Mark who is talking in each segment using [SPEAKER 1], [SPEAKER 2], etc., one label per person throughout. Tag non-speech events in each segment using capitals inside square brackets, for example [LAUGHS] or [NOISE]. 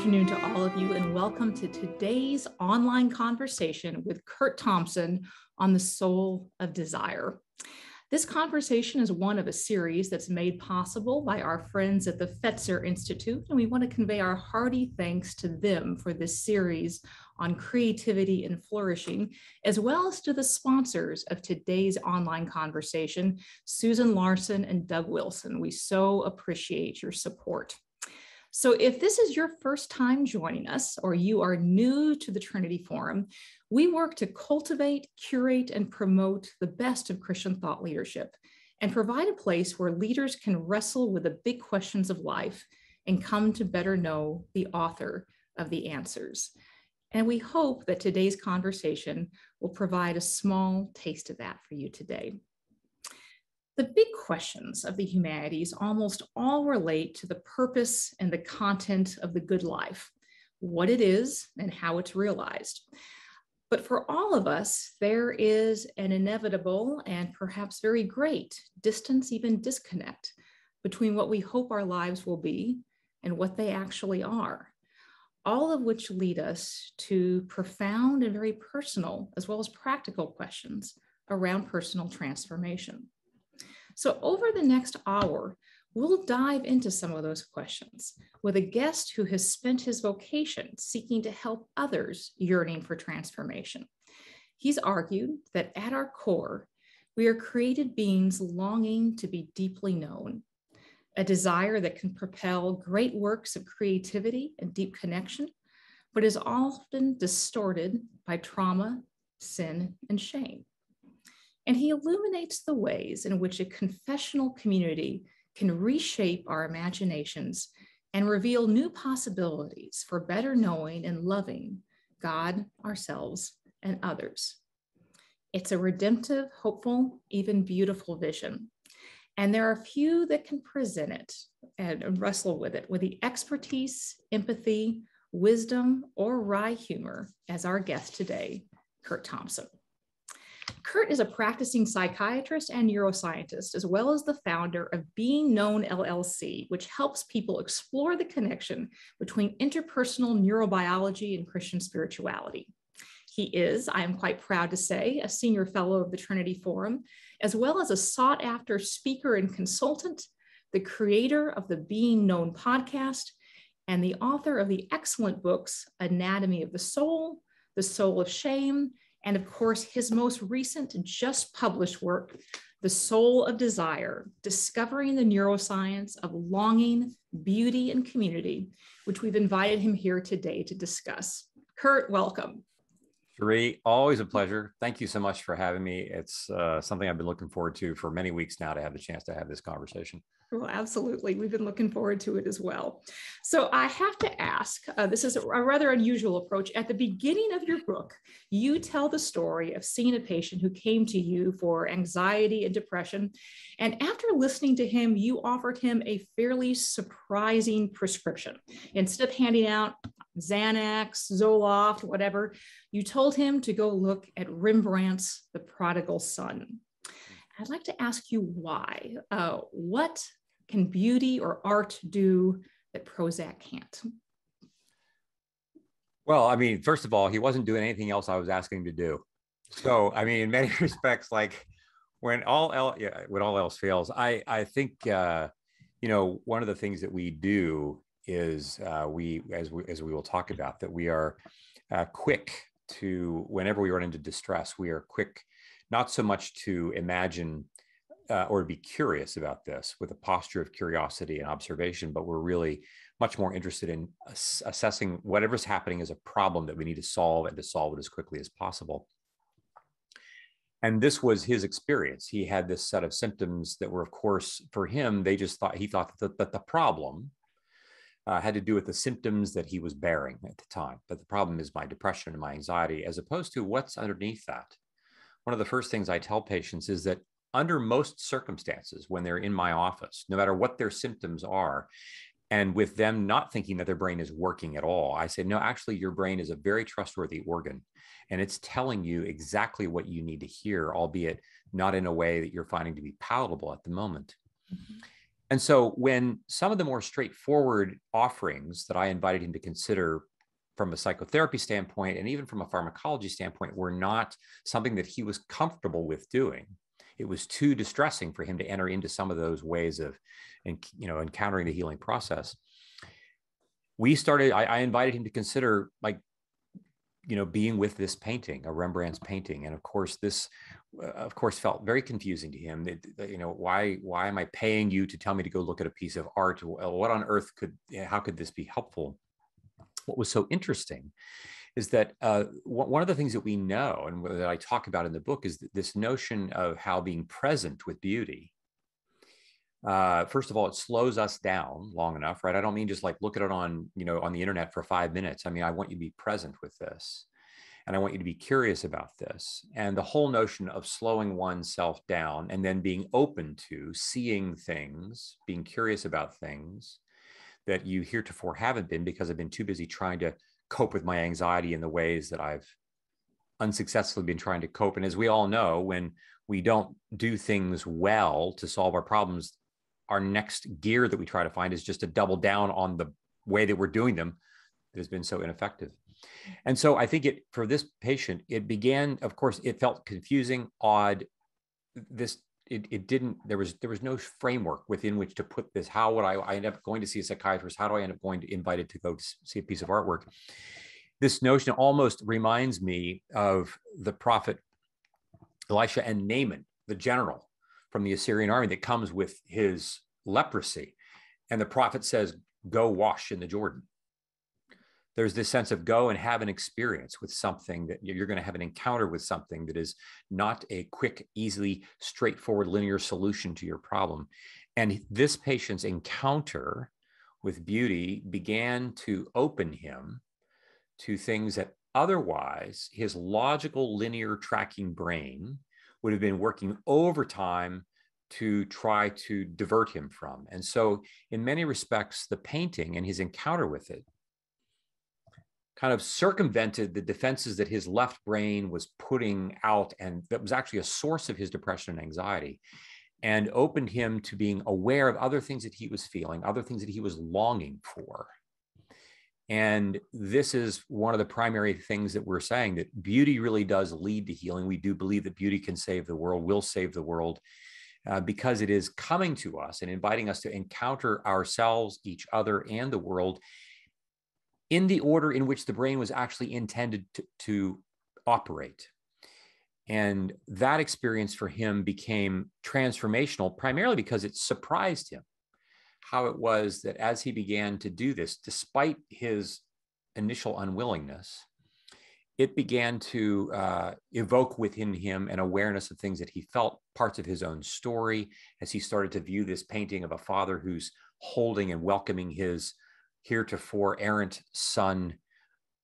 [SPEAKER 1] afternoon to all of you, and welcome to today's online conversation with Curt Thompson on the soul of desire. This conversation is one of a series that's made possible by our friends at the Fetzer Institute, and we want to convey our hearty thanks to them for this series on creativity and flourishing, as well as to the sponsors of today's online conversation, Susan Larson and Doug Wilson. We so appreciate your support. So, if this is your first time joining us or you are new to the Trinity Forum, we work to cultivate, curate, and promote the best of Christian thought leadership and provide a place where leaders can wrestle with the big questions of life and come to better know the author of the answers. And we hope that today's conversation will provide a small taste of that for you today. The big questions of the humanities almost all relate to the purpose and the content of the good life, what it is and how it's realized. But for all of us, there is an inevitable and perhaps very great distance, even disconnect between what we hope our lives will be and what they actually are, all of which lead us to profound and very personal, as well as practical questions around personal transformation. So, over the next hour, we'll dive into some of those questions with a guest who has spent his vocation seeking to help others yearning for transformation. He's argued that at our core, we are created beings longing to be deeply known, a desire that can propel great works of creativity and deep connection, but is often distorted by trauma, sin, and shame. And he illuminates the ways in which a confessional community can reshape our imaginations and reveal new possibilities for better knowing and loving God, ourselves, and others. It's a redemptive, hopeful, even beautiful vision. And there are few that can present it and wrestle with it with the expertise, empathy, wisdom, or wry humor as our guest today, Curt Thompson. Curt is a practicing psychiatrist and neuroscientist, as well as the founder of Being Known LLC, which helps people explore the connection between interpersonal neurobiology and Christian spirituality. He is, I am quite proud to say, a senior fellow of the Trinity Forum, as well as a sought after speaker and consultant, the creator of the Being Known podcast, and the author of the excellent books Anatomy of the Soul, The Soul of Shame, and of course, his most recent just published work, The Soul of Desire Discovering the Neuroscience of Longing, Beauty, and Community, which we've invited him here today to discuss. Curt, welcome.
[SPEAKER 2] Cherie, always a pleasure. Thank you so much for having me. It's uh, something I've been looking forward to for many weeks now to have the chance to have this conversation.
[SPEAKER 1] Well, absolutely. We've been looking forward to it as well. So I have to ask uh, this is a, a rather unusual approach. At the beginning of your book, you tell the story of seeing a patient who came to you for anxiety and depression. And after listening to him, you offered him a fairly surprising prescription. Instead of handing out Xanax, Zoloft, whatever, you told him to go look at Rembrandt's The Prodigal Son. I'd like to ask you why. Uh, what can beauty or art do that Prozac can't?
[SPEAKER 2] Well, I mean, first of all, he wasn't doing anything else I was asking him to do. So, I mean, in many [LAUGHS] respects, like when all else, yeah, when all else fails, I I think uh, you know one of the things that we do is uh, we as we as we will talk about that we are uh, quick to whenever we run into distress, we are quick not so much to imagine uh, or to be curious about this with a posture of curiosity and observation, but we're really much more interested in ass- assessing whatever's happening as a problem that we need to solve and to solve it as quickly as possible. And this was his experience. He had this set of symptoms that were, of course, for him, they just thought he thought that, that the problem uh, had to do with the symptoms that he was bearing at the time. But the problem is my depression and my anxiety, as opposed to what's underneath that. One of the first things I tell patients is that under most circumstances, when they're in my office, no matter what their symptoms are, and with them not thinking that their brain is working at all, I say, no, actually, your brain is a very trustworthy organ and it's telling you exactly what you need to hear, albeit not in a way that you're finding to be palatable at the moment. Mm-hmm. And so when some of the more straightforward offerings that I invited him to consider from a psychotherapy standpoint and even from a pharmacology standpoint were not something that he was comfortable with doing, it was too distressing for him to enter into some of those ways of and you know encountering the healing process. We started I, I, invited him to consider like you know being with this painting a rembrandt's painting. And of course this uh, of course felt very confusing to him. You know why why am i paying you to tell me to go look at a piece of art? What on earth could how could this be helpful? What was so interesting is that uh, one of the things that we know and that i talk about in the book is this notion of how being present with beauty uh, first of all, it slows us down long enough, right? I don't mean just like look at it on, you know, on the internet for five minutes. I mean, I want you to be present with this and I want you to be curious about this. And the whole notion of slowing oneself down and then being open to seeing things, being curious about things that you heretofore haven't been because I've been too busy trying to cope with my anxiety in the ways that I've unsuccessfully been trying to cope. And as we all know, when we don't do things well to solve our problems, our next gear that we try to find is just to double down on the way that we're doing them that has been so ineffective. And so I think it for this patient, it began, of course, it felt confusing, odd. This it, it didn't there was there was no framework within which to put this. How would I, I end up going to see a psychiatrist? How do I end up going to invited to go to see a piece of artwork? This notion almost reminds me of the prophet Elisha and Naaman, the general, from the Assyrian army that comes with his leprosy. And the prophet says, Go wash in the Jordan. There's this sense of go and have an experience with something that you're going to have an encounter with something that is not a quick, easily, straightforward, linear solution to your problem. And this patient's encounter with beauty began to open him to things that otherwise his logical, linear tracking brain would have been working overtime to try to divert him from. And so, in many respects, the painting and his encounter with it kind of circumvented the defenses that his left brain was putting out, and that was actually a source of his depression and anxiety, and opened him to being aware of other things that he was feeling, other things that he was longing for. And this is one of the primary things that we're saying that beauty really does lead to healing. We do believe that beauty can save the world, will save the world, uh, because it is coming to us and inviting us to encounter ourselves, each other, and the world in the order in which the brain was actually intended to, to operate. And that experience for him became transformational, primarily because it surprised him how it was that as he began to do this, despite his initial unwillingness, it began to uh, evoke within him an awareness of things that he felt parts of his own story as he started to view this painting of a father who's holding and welcoming his heretofore errant son.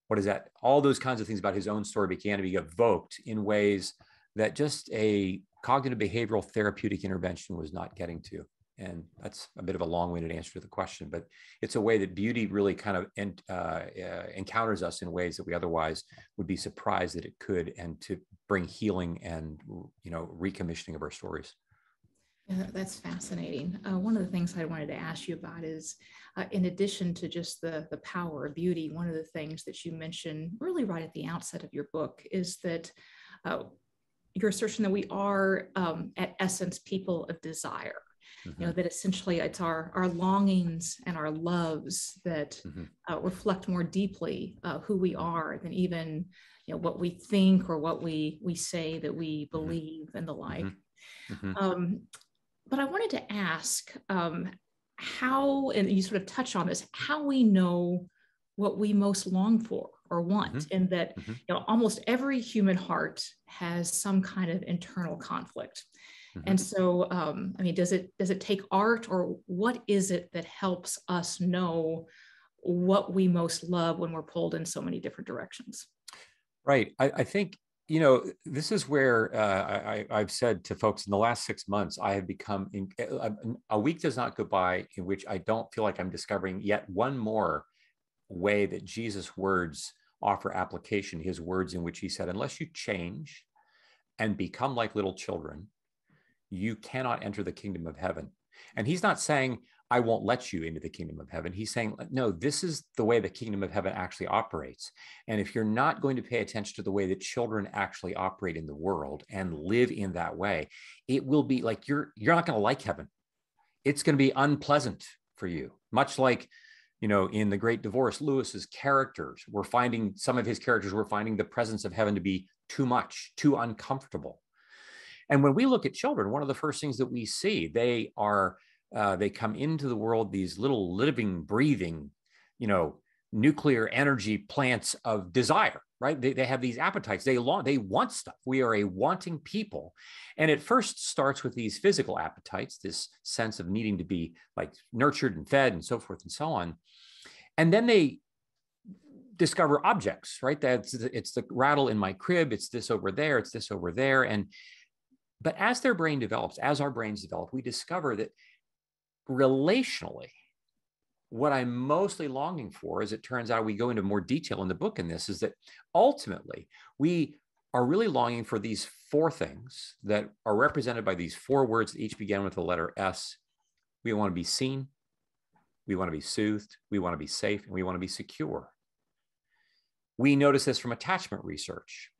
[SPEAKER 2] What is that? All those kinds of things about his own story began to be evoked in ways that just a cognitive behavioral therapeutic intervention was not getting to. And that's a bit of a long-winded answer to the question, but it's a way that beauty really kind of en- uh, uh, encounters us in ways that we otherwise would be surprised that it could, and to bring healing and you know recommissioning of our stories.
[SPEAKER 1] Yeah, that's fascinating. Uh, one of the things I wanted to ask you about is, uh, in addition to just the the power of beauty, one of the things that you mentioned really right at the outset of your book is that uh, your assertion that we are um, at essence people of desire mm-hmm. you know that essentially it's our our longings and our loves that mm-hmm. uh, reflect more deeply uh, who we are than even you know what we think or what we we say that we mm-hmm. believe and the like mm-hmm. Mm-hmm. um, but i wanted to ask um, how and you sort of touch on this how we know what we most long for or want mm-hmm. and that mm-hmm. you know almost every human heart has some kind of internal conflict Mm-hmm. And so, um, I mean, does it does it take art, or what is it that helps us know what we most love when we're pulled in so many different directions?
[SPEAKER 2] Right. I, I think you know this is where uh, I, have said to folks in the last six months i have become in, uh, a week does not go by in which i don't feel like i'm discovering yet one more way that jesus words offer application his words in which he said unless you change and become like little children you cannot enter the kingdom of heaven. And he's not saying, I won't let you into the kingdom of heaven. He's saying, no, this is the way the kingdom of heaven actually operates. And if you're not going to pay attention to the way that children actually operate in the world and live in that way, it will be like you're you're not going to like heaven. It's going to be unpleasant for you. Much like, you know, in the great divorce, Lewis's characters, we're finding some of his characters, we're finding the presence of heaven to be too much, too uncomfortable. And when we look at children, one of the first things that we see, they are uh, they come into the world these little living, breathing, you know, nuclear energy plants of desire right? They, they have these appetites. They long they want stuff. We are a wanting people. And it first starts with these physical appetites this sense of needing to be like nurtured and fed and so forth and so on. And then they discover objects right? That's it's the rattle in my crib. It's this over there. It's this over there. And but as their brain develops as our brains develop we discover that relationally, what I'm mostly longing for, as it turns out, we go into more detail in the book in this, is that ultimately we are really longing for these four things that are represented by these four words that each begin with the letter S. We want to be seen, we want to be soothed, we want to be safe, and we want to be secure. We notice this from attachment research.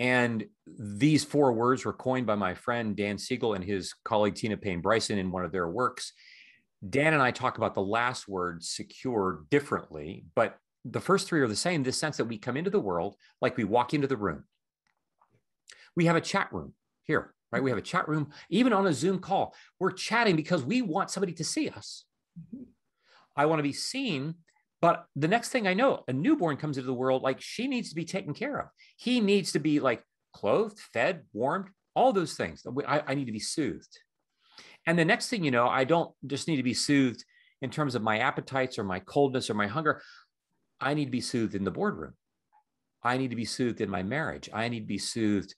[SPEAKER 2] And these four words were coined by my friend Dan Siegel and his colleague Tina Payne Bryson in one of their works. Dan and I talk about the last word secure differently, but the first three are the same the sense that we come into the world like we walk into the room. We have a chat room here, right? We have a chat room, even on a Zoom call. We're chatting because we want somebody to see us. Mm-hmm. I want to be seen but the next thing I know, a newborn comes into the world like she needs to be taken care of. He needs to be like clothed, fed, warmed, all those things. I, I need to be soothed. And the next thing you know, I don't just need to be soothed in terms of my appetites or my coldness or my hunger. I need to be soothed in the boardroom. I need to be soothed in my marriage. I need to be soothed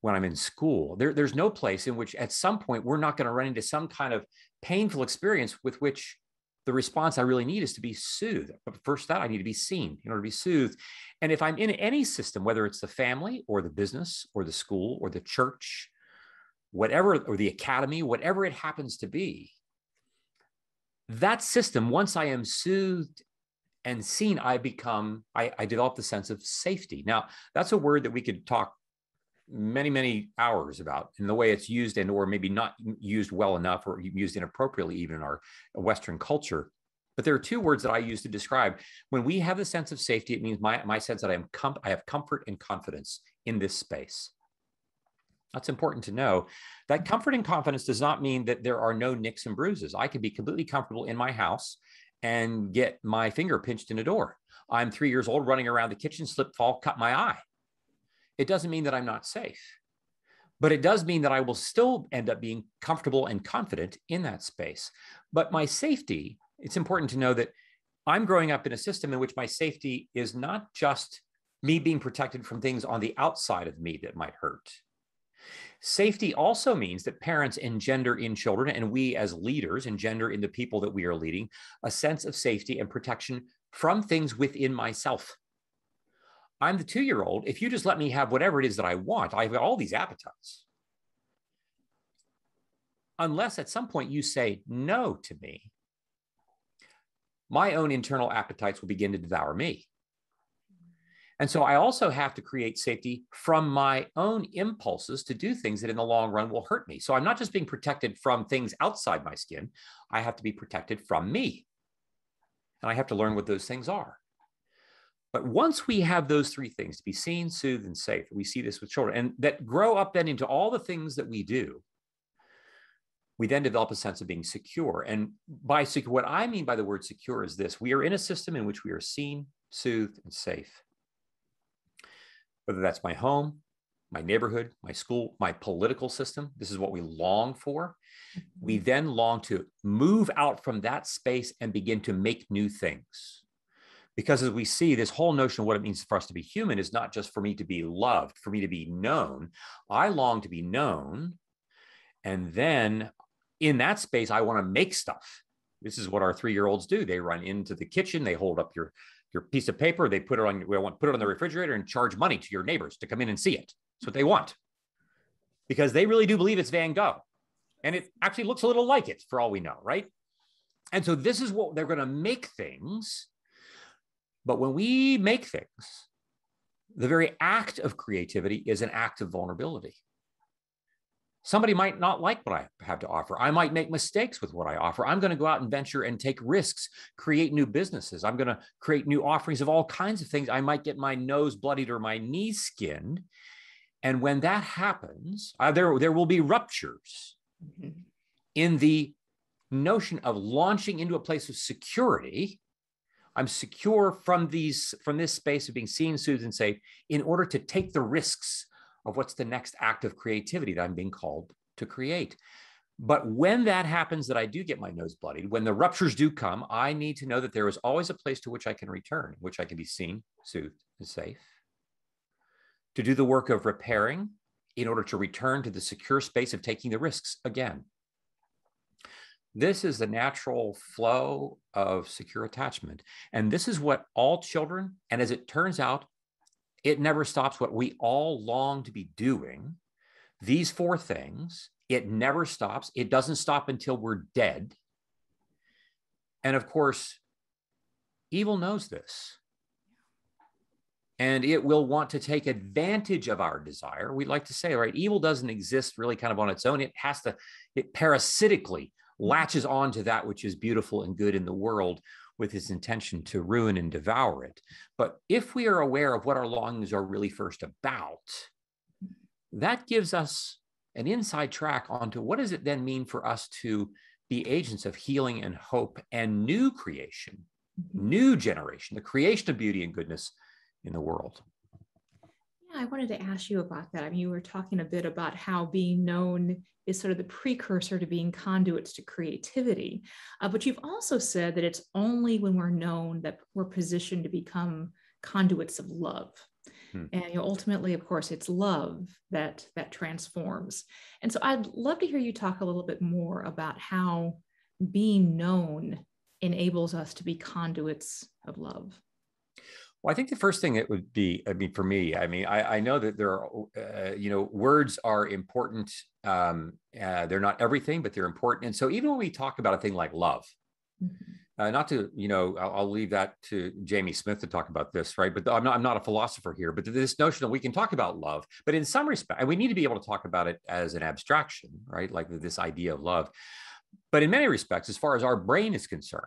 [SPEAKER 2] when I'm in school. There, there's no place in which at some point we're not going to run into some kind of painful experience with which the response I really need is to be soothed. But first, that I need to be seen in order to be soothed. And if I'm in any system, whether it's the family or the business or the school or the church, whatever, or the academy, whatever it happens to be, that system, once I am soothed and seen, I become, I, I develop the sense of safety. Now, that's a word that we could talk many many hours about and the way it's used and or maybe not used well enough or used inappropriately even in our western culture. But there are two words that i use to describe. When we have the sense of safety it means my, my sense that i am com- i have comfort and confidence in this space. That's important to know. That comfort and confidence does not mean that there are no nicks and bruises. I can be completely comfortable in my house and get my finger pinched in a door. I'm three years old running around the kitchen slip fall cut my eye it doesn't mean that I'm not safe, but it does mean that I will still end up being comfortable and confident in that space. But my safety, it's important to know that I'm growing up in a system in which my safety is not just me being protected from things on the outside of me that might hurt. Safety also means that parents engender in children, and we as leaders engender in the people that we are leading, a sense of safety and protection from things within myself. I'm the two year old. If you just let me have whatever it is that I want, I've got all these appetites. Unless at some point you say no to me, my own internal appetites will begin to devour me. And so I also have to create safety from my own impulses to do things that in the long run will hurt me. So I'm not just being protected from things outside my skin, I have to be protected from me. And I have to learn what those things are. But once we have those three things to be seen, soothed, and safe, we see this with children, and that grow up then into all the things that we do, we then develop a sense of being secure. And by secure, what I mean by the word secure is this we are in a system in which we are seen, soothed, and safe. Whether that's my home, my neighborhood, my school, my political system, this is what we long for. We mm-hmm. then long to move out from that space and begin to make new things because as we see this whole notion of what it means for us to be human is not just for me to be loved for me to be known i long to be known and then in that space i want to make stuff this is what our three year olds do they run into the kitchen they hold up your your piece of paper they put it on we want put it on the refrigerator and charge money to your neighbors to come in and see it that's what they want because they really do believe it's van gogh And it actually looks a little like it for all we know, right? And so this is what they're going to make things. But when we make things, the very act of creativity is an act of vulnerability. Somebody might not like what I have to offer. I might make mistakes with what I offer. I'm going to go out and venture and take risks, create new businesses. I'm going to create new offerings of all kinds of things. I might get my nose bloodied or my knees skinned. And when that happens, uh, there, there will be ruptures mm-hmm. in the notion of launching into a place of security. I'm secure from these from this space of being seen, soothed, and safe in order to take the risks of what's the next act of creativity that I'm being called to create. But when that happens, that I do get my nose bloodied, when the ruptures do come, I need to know that there is always a place to which I can return, which I can be seen, soothed, and safe. To do the work of repairing in order to return to the secure space of taking the risks again. This is the natural flow of secure attachment. And this is what all children, and as it turns out, it never stops what we all long to be doing. These four things, it never stops. It doesn't stop until we're dead. And of course, evil knows this. And it will want to take advantage of our desire. We like to say, right? Evil doesn't exist really kind of on its own. It has to, it parasitically latches on to that which is beautiful and good in the world with his intention to ruin and devour it. But if we are aware of what our longings are really first about, that gives us an inside track onto what does it then mean for us to be agents of healing and hope and new creation, mm-hmm. new generation, the creation of beauty and goodness in the world.
[SPEAKER 1] Yeah, I wanted to ask you about that. I mean, you were talking a bit about how being known is sort of the precursor to being conduits to creativity. Uh, but you've also said that it's only when we're known that we're positioned to become conduits of love. Hmm. And you know, ultimately, of course, it's love that that transforms. And so I'd love to hear you talk a little bit more about how being known enables us to be conduits of love.
[SPEAKER 2] Well, I think the first thing it would be, I mean, for me, I mean, I, I know that there are, uh, you know, words are important. Um, uh, they're not everything, but they're important. And so even when we talk about a thing like love, mm-hmm. uh, not to, you know, I'll, I'll, leave that to Jamie Smith to talk about this, right? But I'm not, I'm not a philosopher here, but this notion that we can talk about love, but in some respect, and we need to be able to talk about it as an abstraction, right? Like this idea of love. But in many respects, as far as our brain is concerned,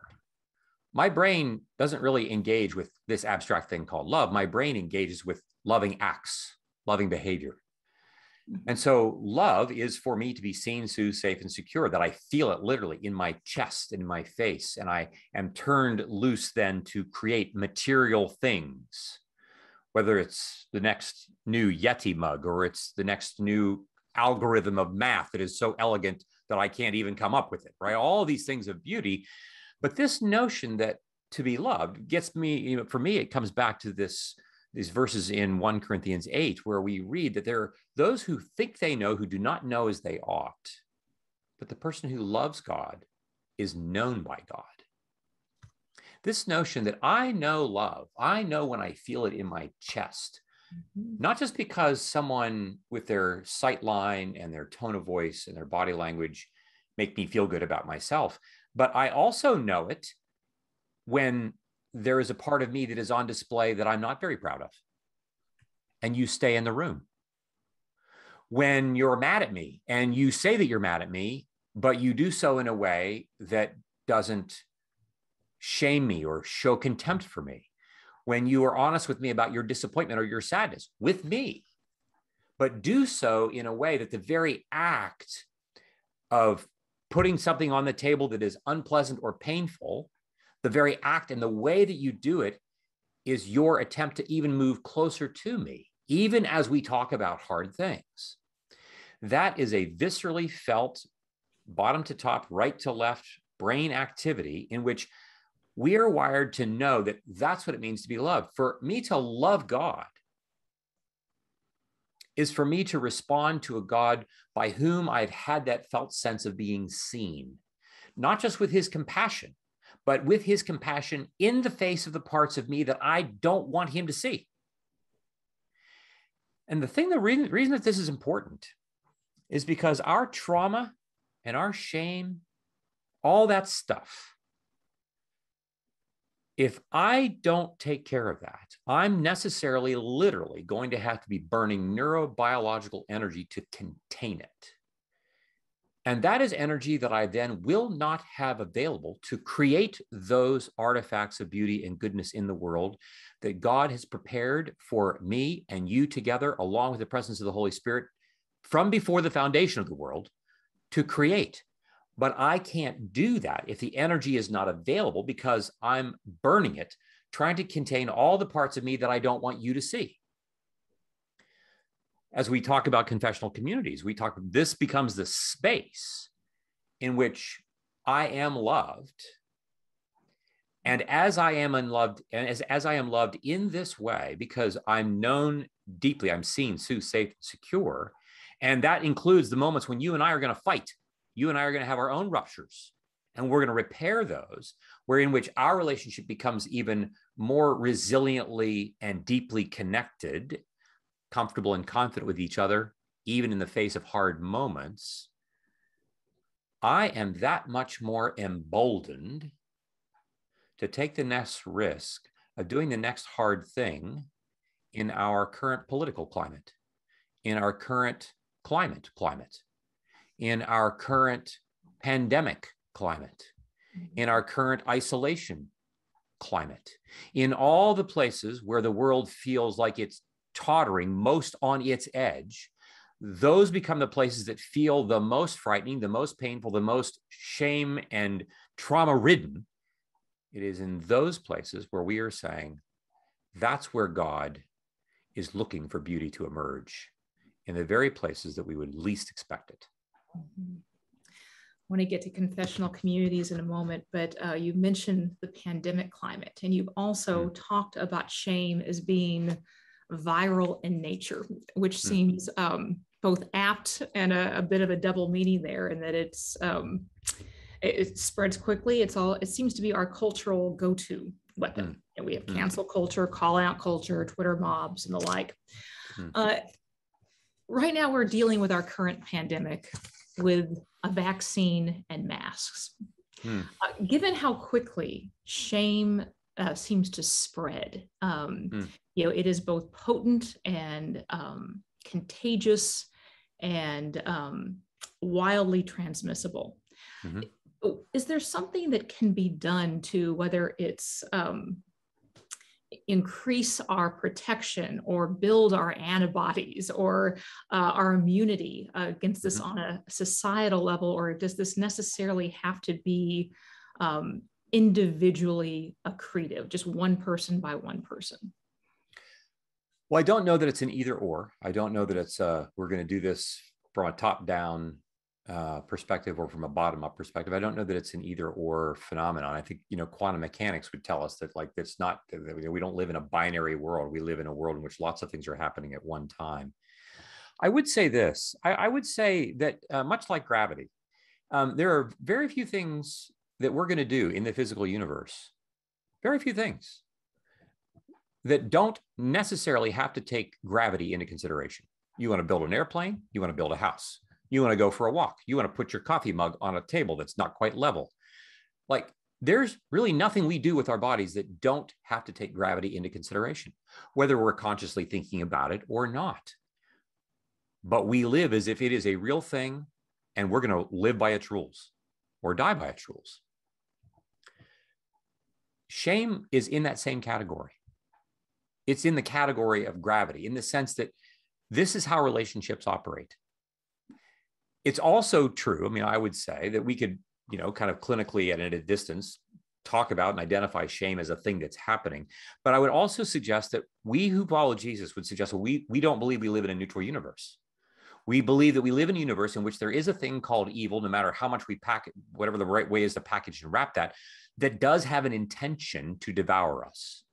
[SPEAKER 2] my brain doesn't really engage with this abstract thing called love. My brain engages with loving acts, loving behavior. Mm-hmm. And so, love is for me to be seen, soothed, safe, and secure, that I feel it literally in my chest, in my face. And I am turned loose then to create material things, whether it's the next new Yeti mug or it's the next new algorithm of math that is so elegant that I can't even come up with it, right? All these things of beauty but this notion that to be loved gets me, you know, for me, it comes back to this these verses in 1 Corinthians 8, where we read that there are those who think they know who do not know as they ought. But the person who loves God is known by God. This notion that I know love, I know when I feel it in my chest, mm-hmm. not just because someone with their sight line and their tone of voice and their body language make me feel good about myself, but I also know it when there is a part of me that is on display that I'm not very proud of. And you stay in the room. When you're mad at me and you say that you're mad at me, but you do so in a way that doesn't shame me or show contempt for me. When you are honest with me about your disappointment or your sadness with me, but do so in a way that the very act of putting something on the table that is unpleasant or painful, the very act and the way that you do it is your attempt to even move closer to me, even as we talk about hard things. That is a viscerally felt, bottom to top, right to left brain activity in which we are wired to know that that's what it means to be loved. For me to love God is for me to respond to a God by whom I've had that felt sense of being seen, not just with his compassion, but with his compassion in the face of the parts of me that I don't want him to see. And the thing, the reason, reason that this is important is because our trauma and our shame, all that stuff. If I don't take care of that, I'm necessarily, literally going to have to be burning neurobiological energy to contain it. And that is energy that I then will not have available to create those artifacts of beauty and goodness in the world that God has prepared for me and you together, along with the presence of the Holy Spirit from before the foundation of the world to create. But I can't do that if the energy is not available because I'm burning it, trying to contain all the parts of me that I don't want you to see as we talk about confessional communities, we talk, this becomes the space in which I am loved. And as I am unloved, and as, as I am loved in this way, because I'm known deeply, I'm seen, safe, secure. And that includes the moments when you and I are going to fight. You and I are going to have our own ruptures and we're going to repair those, where in which our relationship becomes even more resiliently and deeply connected comfortable and confident with each other, even in the face of hard moments, I am that much more emboldened to take the next risk of doing the next hard thing in our current political climate, in our current climate climate, in our current pandemic climate, mm-hmm. in our current isolation climate, in all the places where the world feels like it's tottering, most on its edge, those become the places that feel the most frightening, the most painful, the most shame and trauma ridden. It is in those places where we are saying that's where God is looking for beauty to emerge in the very places that we would least expect it. Mm-hmm.
[SPEAKER 1] I want to get to confessional communities in a moment, but uh, you mentioned the pandemic climate, and you've also mm-hmm. talked about shame as being viral in nature, which hmm. seems um, both apt and a, a, bit of a double meaning there, in that it's um, it, it, spreads quickly. It's all it seems to be our cultural go-to weapon. Mm. And we have hmm. cancel culture, call out culture, Twitter mobs, and the like. Mm. Uh, right now, we're dealing with our current pandemic with a vaccine and masks. Mm. Uh, given how quickly shame uh, seems to spread. Um, mm. You know, it is both potent and um, contagious and um, wildly transmissible. Mm-hmm. Is there something that can be done to whether it's um, increase our protection or build our antibodies or uh, our immunity uh, against this mm-hmm. on a societal level, or does this necessarily have to be um, individually accretive, just one person by one person?
[SPEAKER 2] Well, I don't know that it's an either or. I don't know that it's uh, we're going to do this from a top down uh, perspective or from a bottom up perspective. I don't know that it's an either or phenomenon. I think you know quantum mechanics would tell us that like it's not that we don't live in a binary world. We live in a world in which lots of things are happening at one time. I would say this. I, I would say that uh, much like gravity, um, there are very few things that we're going to do in the physical universe, very few things that don't necessarily have to take gravity into consideration. You want to build an airplane, you want to build a house, you want to go for a walk, you want to put your coffee mug on a table that's not quite level. Like there's really nothing we do with our bodies that don't have to take gravity into consideration, whether we're consciously thinking about it or not. But we live as if it is a real thing and we're going to live by its rules or die by its rules. Shame is in that same category. It's in the category of gravity in the sense that this is how relationships operate. It's also true, I mean, I would say that we could, you know, kind of clinically and at a distance talk about and identify shame as a thing that's happening. But I would also suggest that we who follow Jesus would suggest we, we don't believe we live in a neutral universe. We believe that we live in a universe in which there is a thing called evil, no matter how much we pack it, whatever the right way is to package and wrap that, that does have an intention to devour us.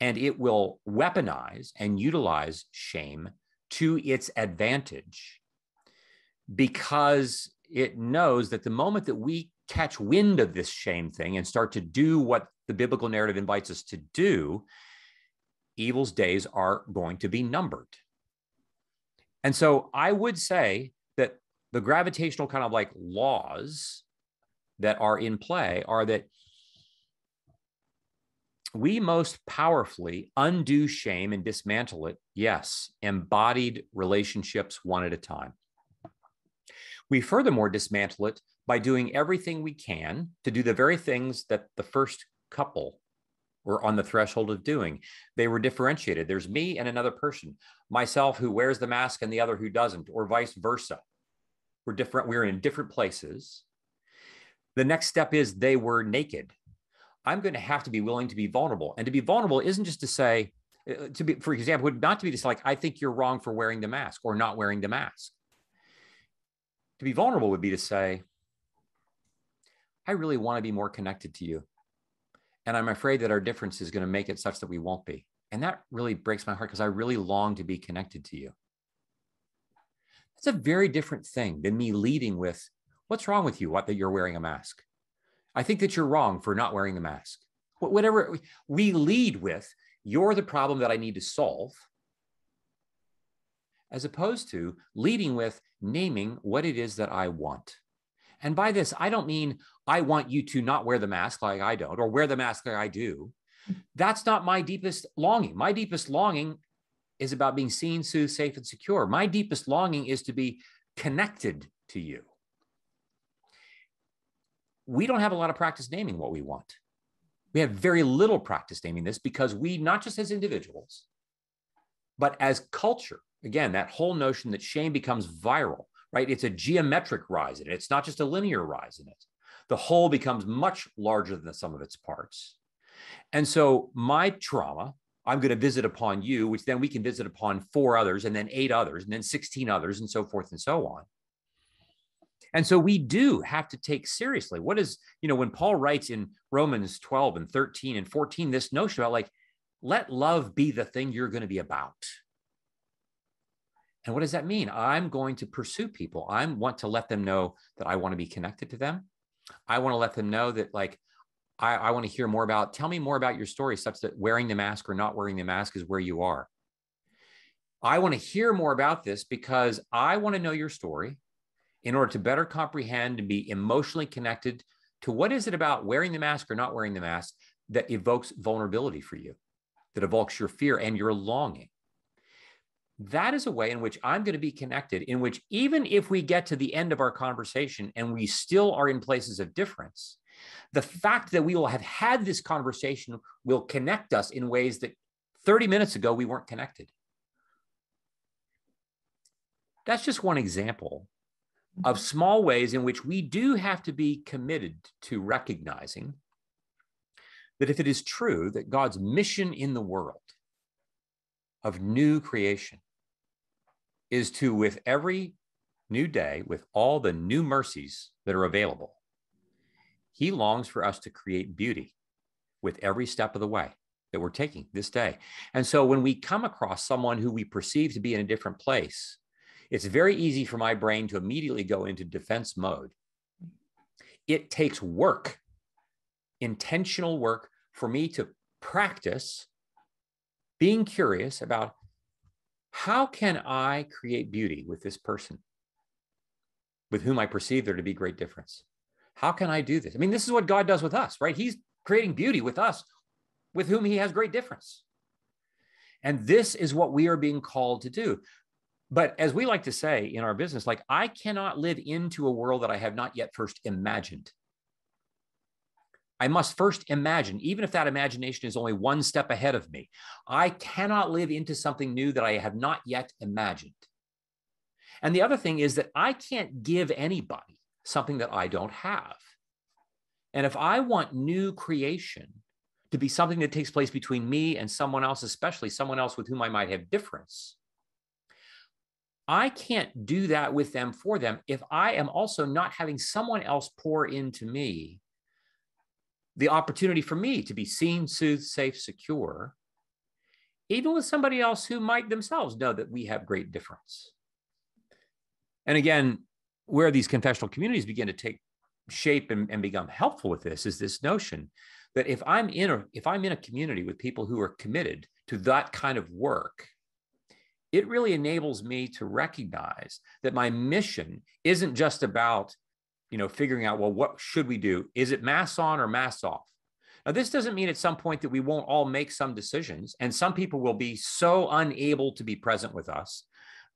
[SPEAKER 2] And it will weaponize and utilize shame to its advantage because it knows that the moment that we catch wind of this shame thing and start to do what the biblical narrative invites us to do, evil's days are going to be numbered. And so I would say that the gravitational kind of like laws that are in play are that we most powerfully undo shame and dismantle it, yes, embodied relationships one at a time. We furthermore dismantle it by doing everything we can to do the very things that the first couple were on the threshold of doing. They were differentiated. There's me and another person, myself who wears the mask and the other who doesn't, or vice versa. We're different. We're in different places. The next step is they were naked. I'm going to have to be willing to be vulnerable. And to be vulnerable isn't just to say, uh, to be, for example, not to be just like, I think you're wrong for wearing the mask or not wearing the mask. To be vulnerable would be to say, I really want to be more connected to you. And I'm afraid that our difference is going to make it such that we won't be. And that really breaks my heart because I really long to be connected to you. That's a very different thing than me leading with, What's wrong with you? What that you're wearing a mask? I think that you're wrong for not wearing the mask. Whatever we lead with, you're the problem that I need to solve, as opposed to leading with naming what it is that I want. And by this, I don't mean I want you to not wear the mask like I don't, or wear the mask like I do. That's not my deepest longing. My deepest longing is about being seen, soothed, safe, and secure. My deepest longing is to be connected to you we don't have a lot of practice naming what we want. We have very little practice naming this because we, not just as individuals, but as culture, again, that whole notion that shame becomes viral, right? It's a geometric rise in it. It's not just a linear rise in it. The whole becomes much larger than the sum of its parts. And so my trauma, I'm going to visit upon you, which then we can visit upon four others, and then eight others, and then 16 others, and so forth and so on. And so we do have to take seriously what is, you know, when Paul writes in Romans 12 and 13 and 14, this notion about like, let love be the thing you're going to be about. And what does that mean? I'm going to pursue people. I want to let them know that I want to be connected to them. I want to let them know that, like, I, I want to hear more about, tell me more about your story, such that wearing the mask or not wearing the mask is where you are. I want to hear more about this because I want to know your story in order to better comprehend and be emotionally connected to what is it about wearing the mask or not wearing the mask that evokes vulnerability for you, that evokes your fear and your longing. That is a way in which I'm going to be connected, in which even if we get to the end of our conversation and we still are in places of difference, the fact that we will have had this conversation will connect us in ways that 30 minutes ago we weren't connected. That's just one example of mm-hmm. small ways in which we do have to be committed to recognizing that if it is true that God's mission in the world of new creation is to, with every new day, with all the new mercies that are available, He longs for us to create beauty with every step of the way that we're taking this day. And so when we come across someone who we perceive to be in a different place, it's very easy for my brain to immediately go into defense mode. It takes work, intentional work, for me to practice being curious about how can I create beauty with this person with whom I perceive there to be great difference? How can I do this? I mean, this is what God does with us, right? He's creating beauty with us with whom he has great difference. And this is what we are being called to do. But as we like to say in our business, like I cannot live into a world that I have not yet first imagined. I must first imagine, even if that imagination is only one step ahead of me. I cannot live into something new that I have not yet imagined. And the other thing is that I can't give anybody something that I don't have. And if I want new creation to be something that takes place between me and someone else, especially someone else with whom I might have difference, I can't do that with them for them if I am also not having someone else pour into me the opportunity for me to be seen, soothed, safe, secure, even with somebody else who might themselves know that we have great difference. And again, where these confessional communities begin to take shape and, and become helpful with this is this notion that if I'm in a if I'm in a community with people who are committed to that kind of work, it really enables me to recognize that my mission isn't just about you know figuring out well what should we do? Is it mass on or mass off? Now this doesn't mean at some point that we won't all make some decisions and some people will be so unable to be present with us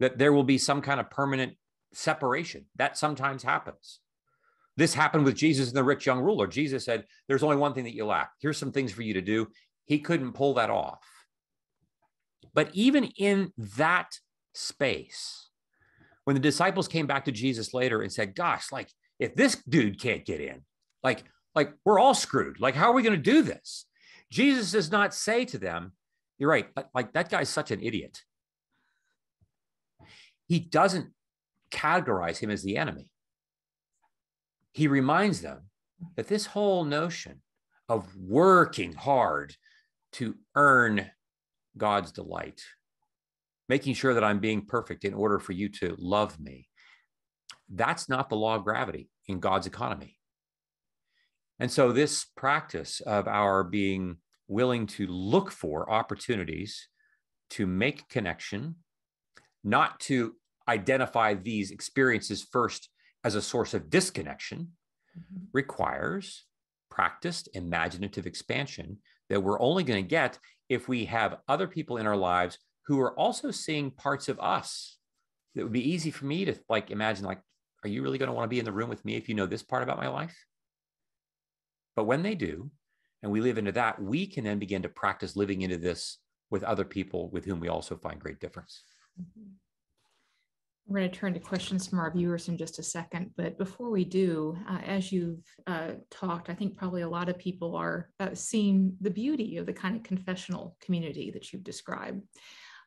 [SPEAKER 2] that there will be some kind of permanent separation. That sometimes happens. This happened with jesus and the rich young ruler. Jesus said there's only one thing that you lack. Here's some things for you to do. He couldn't pull that off. But even in that space, when the disciples came back to Jesus later and said, Gosh, like if this dude can't get in, like, like we're all screwed. Like, how are we going to do this? Jesus does not say to them, You're right, like that guy's such an idiot. He doesn't categorize him as the enemy. He reminds them that this whole notion of working hard to earn God's delight, making sure that I'm being perfect in order for you to love me. That's not the law of gravity in God's economy. And so, this practice of our being willing to look for opportunities to make connection, not to identify these experiences first as a source of disconnection, mm-hmm. requires practiced imaginative expansion that we're only going to get if we have other people in our lives who are also seeing parts of us that would be easy for me to like imagine like are you really going to want to be in the room with me if you know this part about my life but when they do and we live into that we can then begin to practice living into this with other people with whom we also find great difference.
[SPEAKER 1] We're going to turn to questions from our viewers in just a second. But before we do, uh, as you've uh, talked, I think probably a lot of people are uh, seeing the beauty of the kind of confessional community that you've described.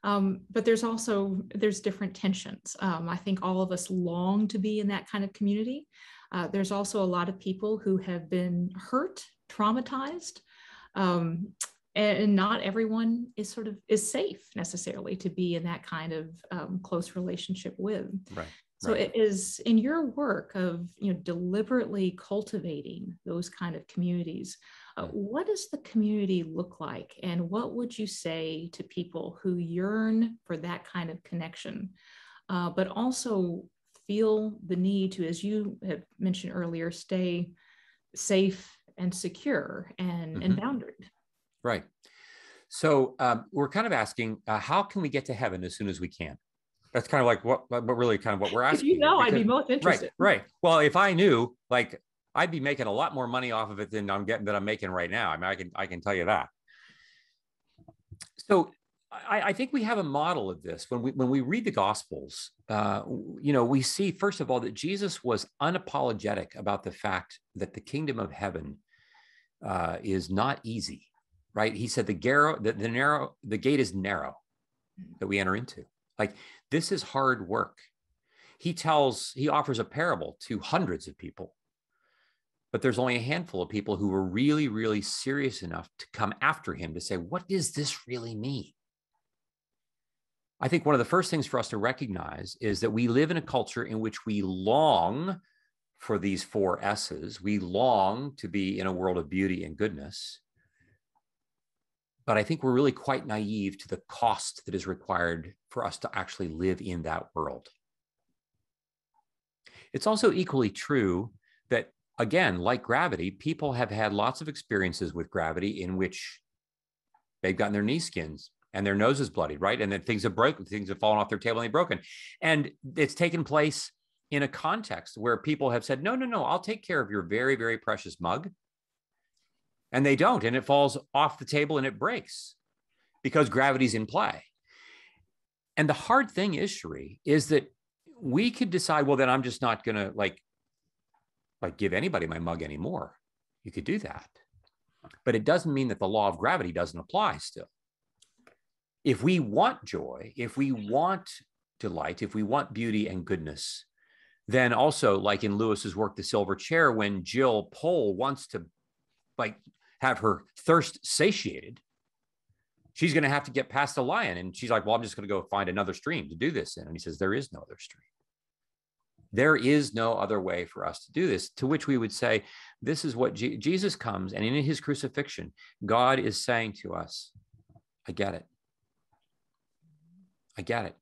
[SPEAKER 1] Um, but there's also there's different tensions. Um, I think all of us long to be in that kind of community. Uh, there's also a lot of people who have been hurt, traumatized, um, and not everyone is sort of is safe necessarily to be in that kind of um, close relationship with
[SPEAKER 2] right
[SPEAKER 1] so right. it is in your work of you know deliberately cultivating those kind of communities uh, what does the community look like and what would you say to people who yearn for that kind of connection uh, but also feel the need to as you have mentioned earlier stay safe and secure and, mm-hmm. and bounded
[SPEAKER 2] Right. So um, we're kind of asking, uh, how can we get to heaven as soon as we can? That's kind of like what, but really kind of what we're [LAUGHS] asking.
[SPEAKER 1] If you know, because, I'd be most interested.
[SPEAKER 2] Right, right. Well, if I knew, like, I'd be making a lot more money off of it than I'm getting that I'm making right now. I mean, I can I can tell you that. So I, I think we have a model of this when we when we read the Gospels. Uh, you know, we see first of all that Jesus was unapologetic about the fact that the kingdom of heaven uh, is not easy right? He said the, garrow, the, the narrow, the gate is narrow that we enter into. Like this is hard work. He tells, he offers a parable to hundreds of people, but there's only a handful of people who were really, really serious enough to come after him to say, what does this really mean? I think one of the first things for us to recognize is that we live in a culture in which we long for these four S's. We long to be in a world of beauty and goodness but I think we're really quite naive to the cost that is required for us to actually live in that world. It's also equally true that, again, like gravity, people have had lots of experiences with gravity in which they've gotten their knee skins and their nose is bloody, right? And then things have broken, things have fallen off their table and they've broken. And it's taken place in a context where people have said, no, no, no, I'll take care of your very, very precious mug and they don't and it falls off the table and it breaks because gravity's in play and the hard thing is Cherie, is that we could decide well then i'm just not going to like like give anybody my mug anymore you could do that but it doesn't mean that the law of gravity doesn't apply still if we want joy if we want delight if we want beauty and goodness then also like in lewis's work the silver chair when jill pole wants to like have her thirst satiated, she's going to have to get past the lion. And she's like, well, I'm just going to go find another stream to do this in. And he says, there is no other stream. There is no other way for us to do this. To which we would say, this is what Jesus comes, and in his crucifixion, God is saying to us, I get it. I get it.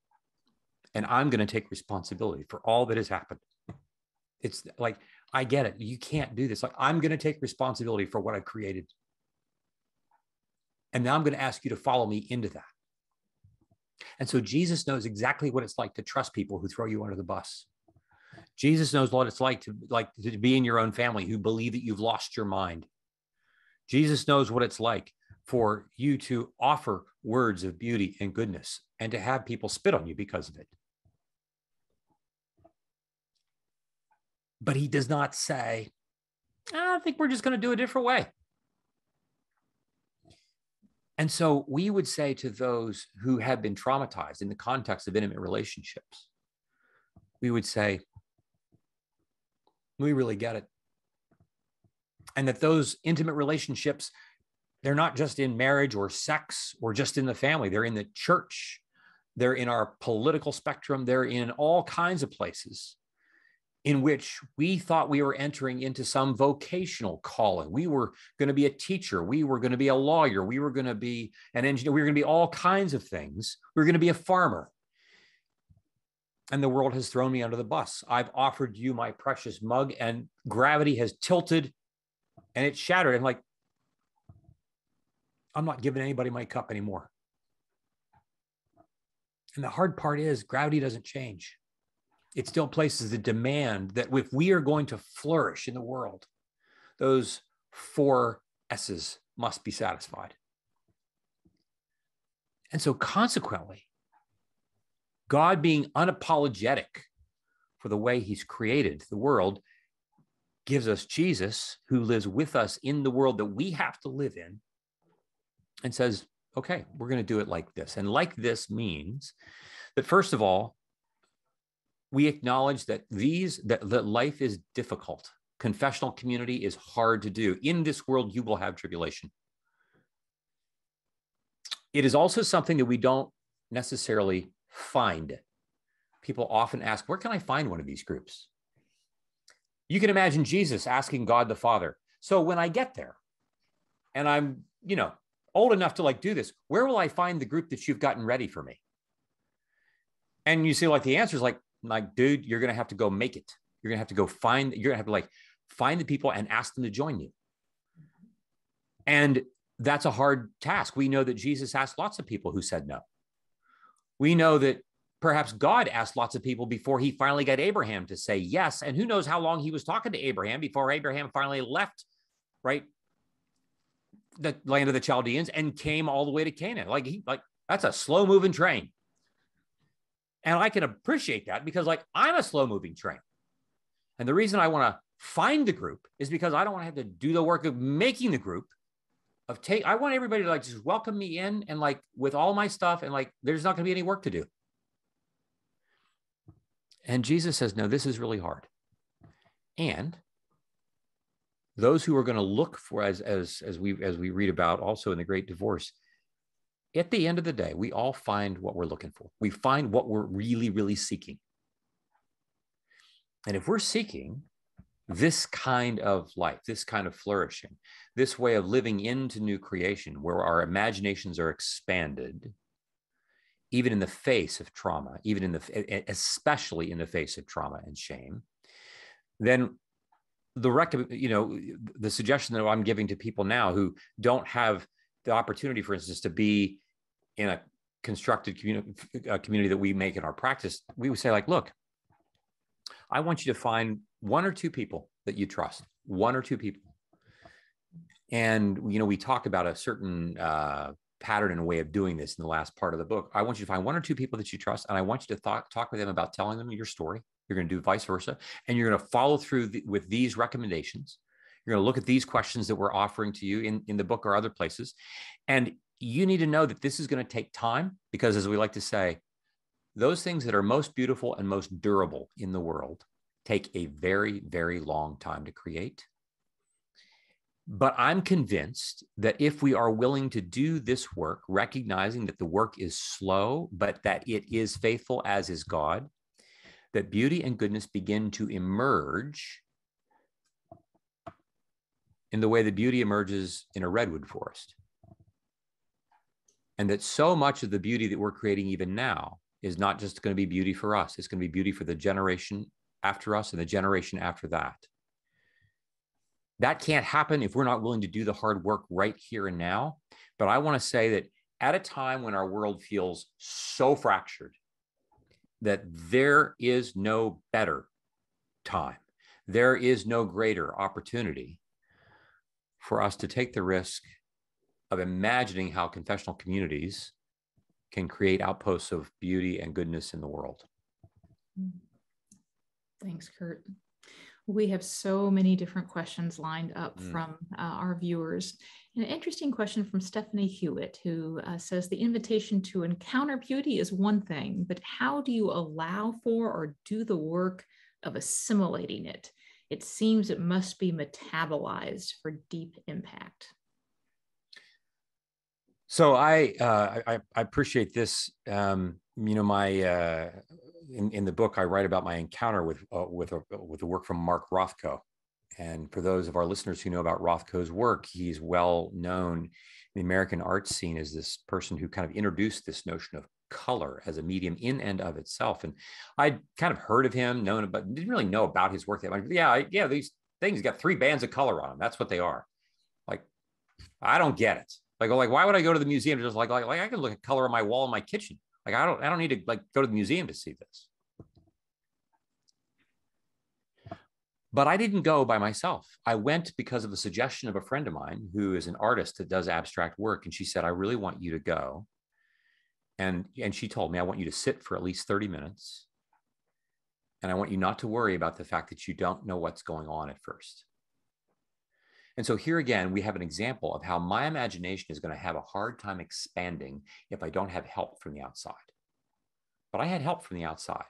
[SPEAKER 2] and I'm going to take responsibility for all that has happened. It's like, I get it. You can't do this. Like, I'm going to take responsibility for what I created. And now I'm going to ask you to follow me into that. And so Jesus knows exactly what it's like to trust people who throw you under the bus. Jesus knows what it's like to like to be in your own family who believe that you've lost your mind. Jesus knows what it's like for you to offer words of beauty and goodness and to have people spit on you because of it. But he does not say, ah, I think we're just going to do a different way. And so we would say to those who have been traumatized in the context of intimate relationships, we would say, we really get it. And that those intimate relationships, they're not just in marriage or sex or just in the family, they're in the church, they're in our political spectrum, they're in all kinds of places in which we thought we were entering into some vocational calling. We were going to be a teacher. We were going to be a lawyer. We were going to be an engineer. We were going to be all kinds of things. We were going to be a farmer. And the world has thrown me under the bus. I've offered you my precious mug, and gravity has tilted and it shattered. I'm like, I'm not giving anybody my cup anymore. And the hard part is gravity doesn't change it still places the demand that if we are going to flourish in the world, those four S's must be satisfied. And so, consequently, God being unapologetic for the way he's created the world gives us Jesus, who lives with us in the world that we have to live in, and says, okay, we're going to do it like this. And like this means that, first of all, we acknowledge that these that, that life is difficult. Confessional community is hard to do. In this world you will have tribulation. It is also something that we don't necessarily find people often ask where can i find one of these groups you can imagine jesus asking god the father so when i get there and i'm you know old enough to like do this where will i find the group that you've gotten ready for me and you see like the answer is like like, dude, you're gonna have to go make it. You're gonna have to go find. You're gonna have to like find the people and ask them to join you. And that's a hard task. We know that Jesus asked lots of people who said no. We know that perhaps God asked lots of people before he finally got Abraham to say yes. And who knows how long he was talking to Abraham before Abraham finally left, right? The land of the Chaldeans and came all the way to Canaan. Like he like that's a slow moving train. And I can appreciate that because, like, I'm a slow moving train. And the reason I want to find the group is because I don't want to have to do the work of making the group. Of take, I want everybody to like just welcome me in and like with all my stuff, and like there's not going to be any work to do. And Jesus says, No, this is really hard. And those who are going to look for as as as we as we read about also in the great divorce at the end of the day, we all find what we're looking for. We find what we're really, really seeking. And if we're seeking this kind of life, this kind of flourishing, this way of living into new creation where our imaginations are expanded, even in the face of trauma, even in the, especially in the face of trauma and shame, then the rec- you know, the suggestion that I'm giving to people now who don't have the opportunity, for instance, to be in a constructed community, community that we make in our practice, we would say like, look, I want you to find one or two people that you trust, one or two people. And, you know, we talk about a certain uh, pattern and way of doing this in the last part of the book. I want you to find one or two people that you trust, and I want you to th- talk with them about telling them your story. You're going to do vice versa, and you're going to follow through with these recommendations. You're going to look at these questions that we're offering to you in, in the book or other places. And you need to know that this is going to take time because, as we like to say, those things that are most beautiful and most durable in the world take a very, very long time to create. But I'm convinced that if we are willing to do this work, recognizing that the work is slow, but that it is faithful as is God, that beauty and goodness begin to emerge in the way that beauty emerges in a redwood forest and that so much of the beauty that we're creating even now is not just going to be beauty for us, it's going to be beauty for the generation after us and the generation after that. That can't happen if we're not willing to do the hard work right here and now. But I want to say that at a time when our world feels so fractured, that there is no better time, there is no greater opportunity for us to take the risk of imagining how confessional communities can create outposts of beauty and goodness in the world. Mm-hmm.
[SPEAKER 1] Thanks, Curt. We have so many different questions lined up mm. from uh, our viewers. An interesting question from Stephanie Hewitt, who uh, says the invitation to encounter beauty is one thing, but how do you allow for or do the work of assimilating it? It seems it must be metabolized for deep impact.
[SPEAKER 2] So I, uh, I, I appreciate this. Um, you know, my uh, in, in the book I write about my encounter with uh, with a, with the work from Mark Rothko, and for those of our listeners who know about Rothko's work, he's well known in the American art scene as this person who kind of introduced this notion of color as a medium in and of itself. And I'd kind of heard of him, known, but didn't really know about his work. Like, yeah, yeah, these things got three bands of color on them. That's what they are. Like, I don't get it. Like, like, why would I go to the museum just like, like, like I can look at color on my wall in my kitchen. Like, I don't, I don't need to like go to the museum to see this. But I didn't go by myself. I went because of the suggestion of a friend of mine who is an artist that does abstract work. And she said, I really want you to go. And, and she told me, I want you to sit for at least 30 minutes. And I want you not to worry about the fact that you don't know what's going on at first. And so here again, we have an example of how my imagination is going to have a hard time expanding if I don't have help from the outside. But I had help from the outside.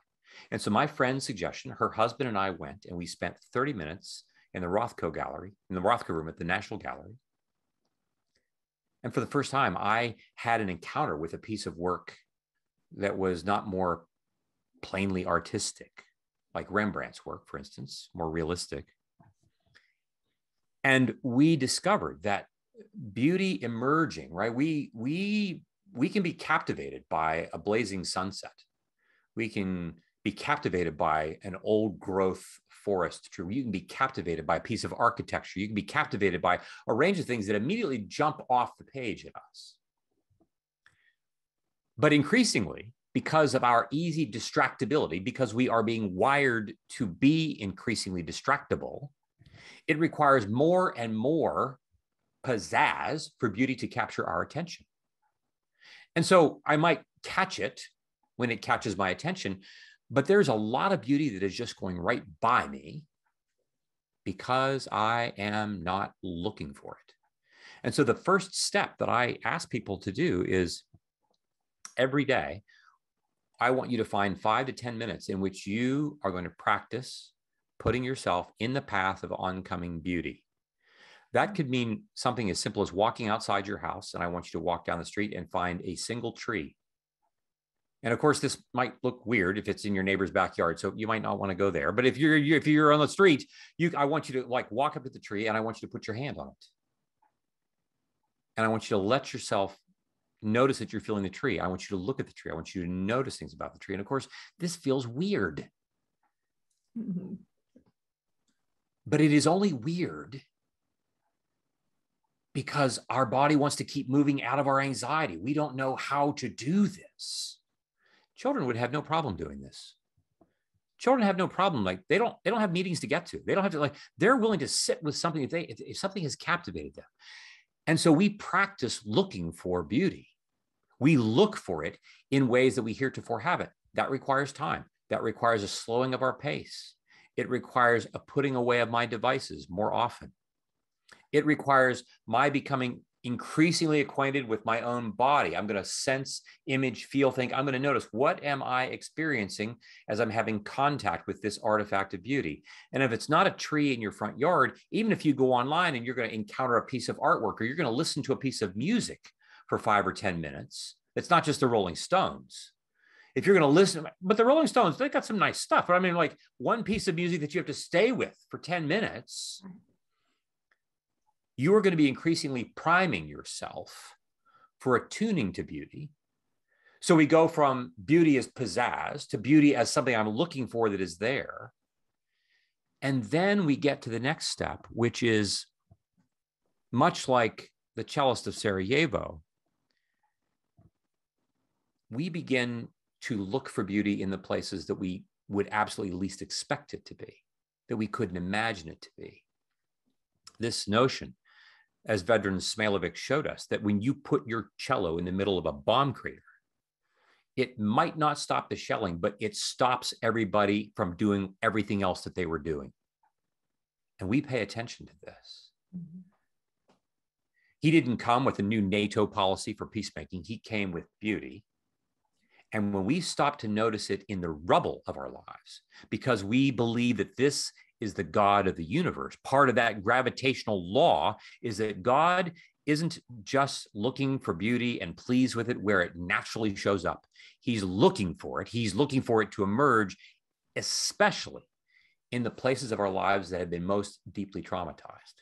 [SPEAKER 2] And so my friend's suggestion, her husband and I went and we spent 30 minutes in the Rothko Gallery, in the Rothko room at the National Gallery. And for the first time, I had an encounter with a piece of work that was not more plainly artistic, like Rembrandt's work, for instance, more realistic, and we discovered that beauty emerging right? We we we can be captivated by a blazing sunset. We can be captivated by an old growth forest tree. You can be captivated by a piece of architecture. You can be captivated by a range of things that immediately jump off the page at us. But increasingly because of our easy distractibility because we are being wired to be increasingly distractible it requires more and more pizzazz for beauty to capture our attention. And so I might catch it when it catches my attention, but there's a lot of beauty that is just going right by me because I am not looking for it. And so the first step that I ask people to do is every day, I want you to find five to 10 minutes in which you are going to practice putting yourself in the path of oncoming beauty. That mm. could mean something as simple as walking outside your house, and I want you to walk down the street and find a single tree. And of course, this might look weird if it's in your neighbor's backyard, so you might not want to go there. But if you're if you're on the street, you I want you to like walk up to the tree, and I want you to put your hand on it, and I want you to let yourself notice that you're feeling the tree. I want you to look at the tree. I want you to notice things about the tree. And of course, this feels weird. Mm-hmm. But it is only weird because our body wants to keep moving out of our anxiety. We don't know how to do this. Children would have no problem doing this. Children have no problem. Like they don't, they don't have meetings to get to. They don't have to like, they're willing to sit with something if they, if, if something has captivated them. And so we practice looking for beauty. We look for it in ways that we heretofore haven't. That requires time. That requires a slowing of our pace. It requires a putting away of my devices more often. It requires my becoming increasingly acquainted with my own body. I'm going to sense, image, feel, think. I'm going to notice what am I experiencing as I'm having contact with this artifact of beauty. And if it's not a tree in your front yard, even if you go online and you're going to encounter a piece of artwork or you're going to listen to a piece of music for five or 10 minutes, it's not just the Rolling Stones if you're going to listen, but the Rolling Stones, they got some nice stuff. But I mean, like one piece of music that you have to stay with for 10 minutes, you are going to be increasingly priming yourself for attuning to beauty So we go from beauty as pizzazz to beauty as something I'm looking for that is there. And then we get to the next step, which is much like the cellist of Sarajevo, we begin to look for beauty in the places that we would absolutely least expect it to be, that we couldn't imagine it to be. This notion, as Vedran Smailovic showed us, that when you put your cello in the middle of a bomb crater, it might not stop the shelling, but it stops everybody from doing everything else that they were doing. And we pay attention to this. Mm-hmm. He didn't come with a new NATO policy for peacemaking, he came with beauty. And when we stop to notice it in the rubble of our lives, because we believe that this is the God of the universe, part of that gravitational law is that God isn't just looking for beauty and pleased with it where it naturally shows up. He's looking for it. He's looking for it to emerge, especially in the places of our lives that have been most deeply traumatized.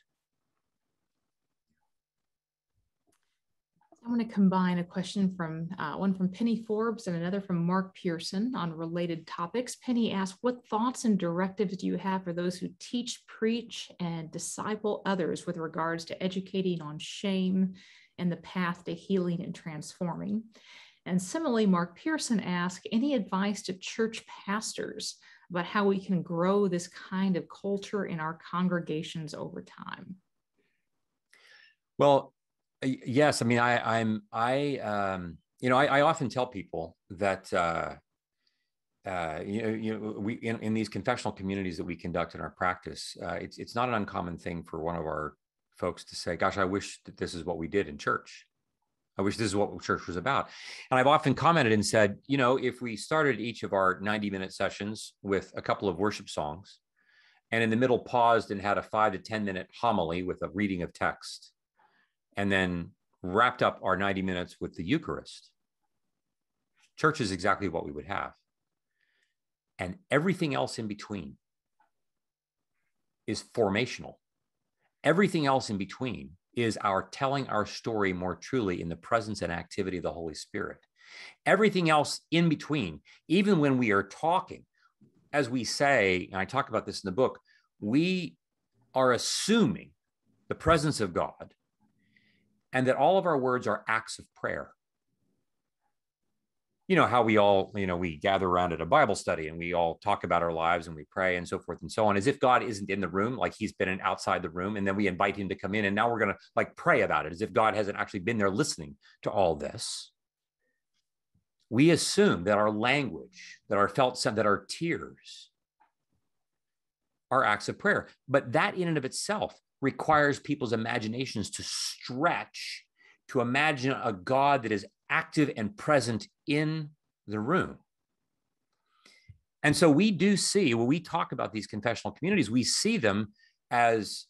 [SPEAKER 1] I want to combine a question from uh, one from Penny Forbes and another from Mark Pearson on related topics. Penny asked, What thoughts and directives do you have for those who teach, preach, and disciple others with regards to educating on shame and the path to healing and transforming? And similarly, Mark Pearson asked, Any advice to church pastors about how we can grow this kind of culture in our congregations over time?
[SPEAKER 2] Well, yes i mean i i'm i um you know i, I often tell people that uh uh, you know, you know, we in, in these confessional communities that we conduct in our practice, uh, it's it's not an uncommon thing for one of our folks to say, "Gosh, I wish that this is what we did in church. I wish this is what church was about." And I've often commented and said, you know, if we started each of our ninety minute sessions with a couple of worship songs, and in the middle paused and had a five to ten minute homily with a reading of text, and then wrapped up our 90 minutes with the Eucharist, church is exactly what we would have. And everything else in between is formational. Everything else in between is our telling our story more truly in the presence and activity of the Holy Spirit. Everything else in between, even when we are talking, as we say, and I talk about this in the book, we are assuming the presence of God and that all of our words are acts of prayer. You know, how we all, you know, we gather around at a Bible study and we all talk about our lives and we pray and so forth and so on, as if God isn't in the room, like he's been outside the room. And then we invite him to come in. And now we're going to like pray about it as if God hasn't actually been there listening to all this. We assume that our language, that our felt, that our tears are acts of prayer. But that in and of itself requires people's imaginations to stretch to imagine a God that is active and present in the room. And so we do see, when we talk about these confessional communities, we see them as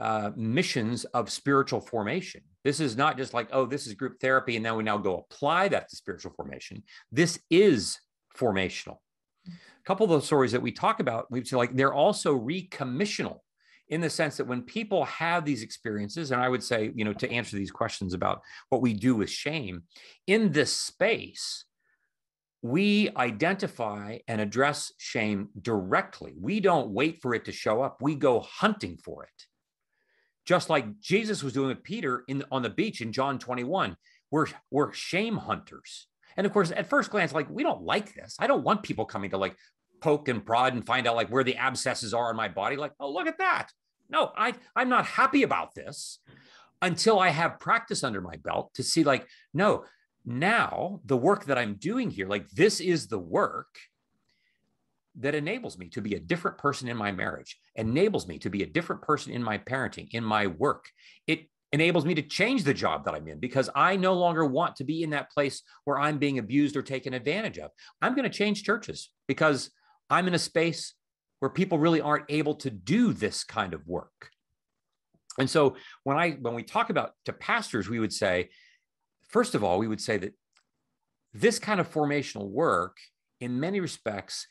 [SPEAKER 2] uh, missions of spiritual formation. This is not just like, oh, this is group therapy, and then we now go apply that to spiritual formation. This is formational. A couple of those stories that we talk about, we say like they're also recommissional in the sense that when people have these experiences, and I would say, you know, to answer these questions about what we do with shame, in this space, we identify and address shame directly. We don't wait for it to show up, we go hunting for it. Just like Jesus was doing with Peter in, on the beach in John 21, we're, we're shame hunters. And of course, at first glance, like, we don't like this. I don't want people coming to like poke and prod and find out like where the abscesses are on my body. Like, oh, look at that. No, I, I'm not happy about this until I have practice under my belt to see like, no, now the work that I'm doing here, like this is the work that enables me to be a different person in my marriage, enables me to be a different person in my parenting, in my work. It enables me to change the job that I'm in because I no longer want to be in that place where I'm being abused or taken advantage of. I'm going to change churches because I'm in a space where people really aren't able to do this kind of work. And so when I when we talk about to pastors, we would say, first of all, we would say that this kind of formational work, in many respects,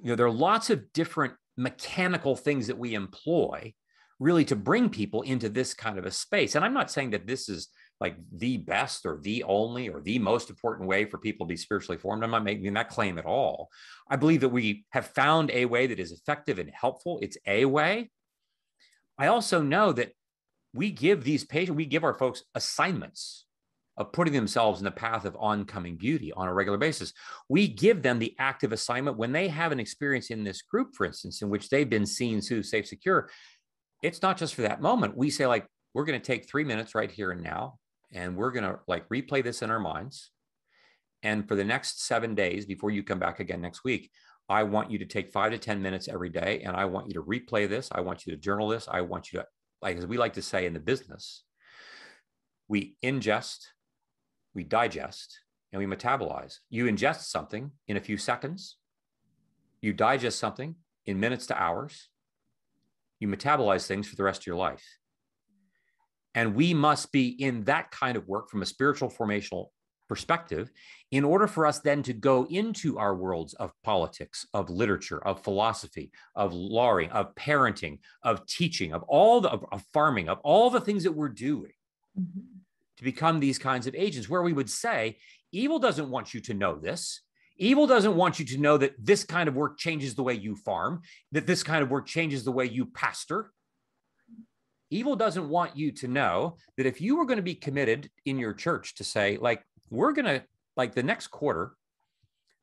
[SPEAKER 2] you know, there are lots of different mechanical things that we employ really to bring people into this kind of a space. And I'm not saying that this is like the best or the only or the most important way for people to be spiritually formed. I'm not making that claim at all. I believe that we have found a way that is effective and helpful. It's a way. I also know that we give these patients, we give our folks assignments of putting themselves in the path of oncoming beauty on a regular basis. We give them the active assignment when they have an experience in this group, for instance, in which they've been seen, soothed, safe, secure. It's not just for that moment. We say, like, we're going to take three minutes right here and now, and we're going to like replay this in our minds. And for the next seven days before you come back again next week, I want you to take five to 10 minutes every day. And I want you to replay this. I want you to journal this. I want you to, like, as we like to say in the business, we ingest, we digest, and we metabolize. You ingest something in a few seconds, you digest something in minutes to hours, you metabolize things for the rest of your life. And we must be in that kind of work from a spiritual formational perspective in order for us then to go into our worlds of politics, of literature, of philosophy, of lawyering, of parenting, of teaching, of all the of, of farming, of all the things that we're doing mm-hmm. to become these kinds of agents where we would say, evil doesn't want you to know this. Evil doesn't want you to know that this kind of work changes the way you farm, that this kind of work changes the way you pastor. Evil doesn't want you to know that if you were going to be committed in your church to say, like, we're going to, like the next quarter,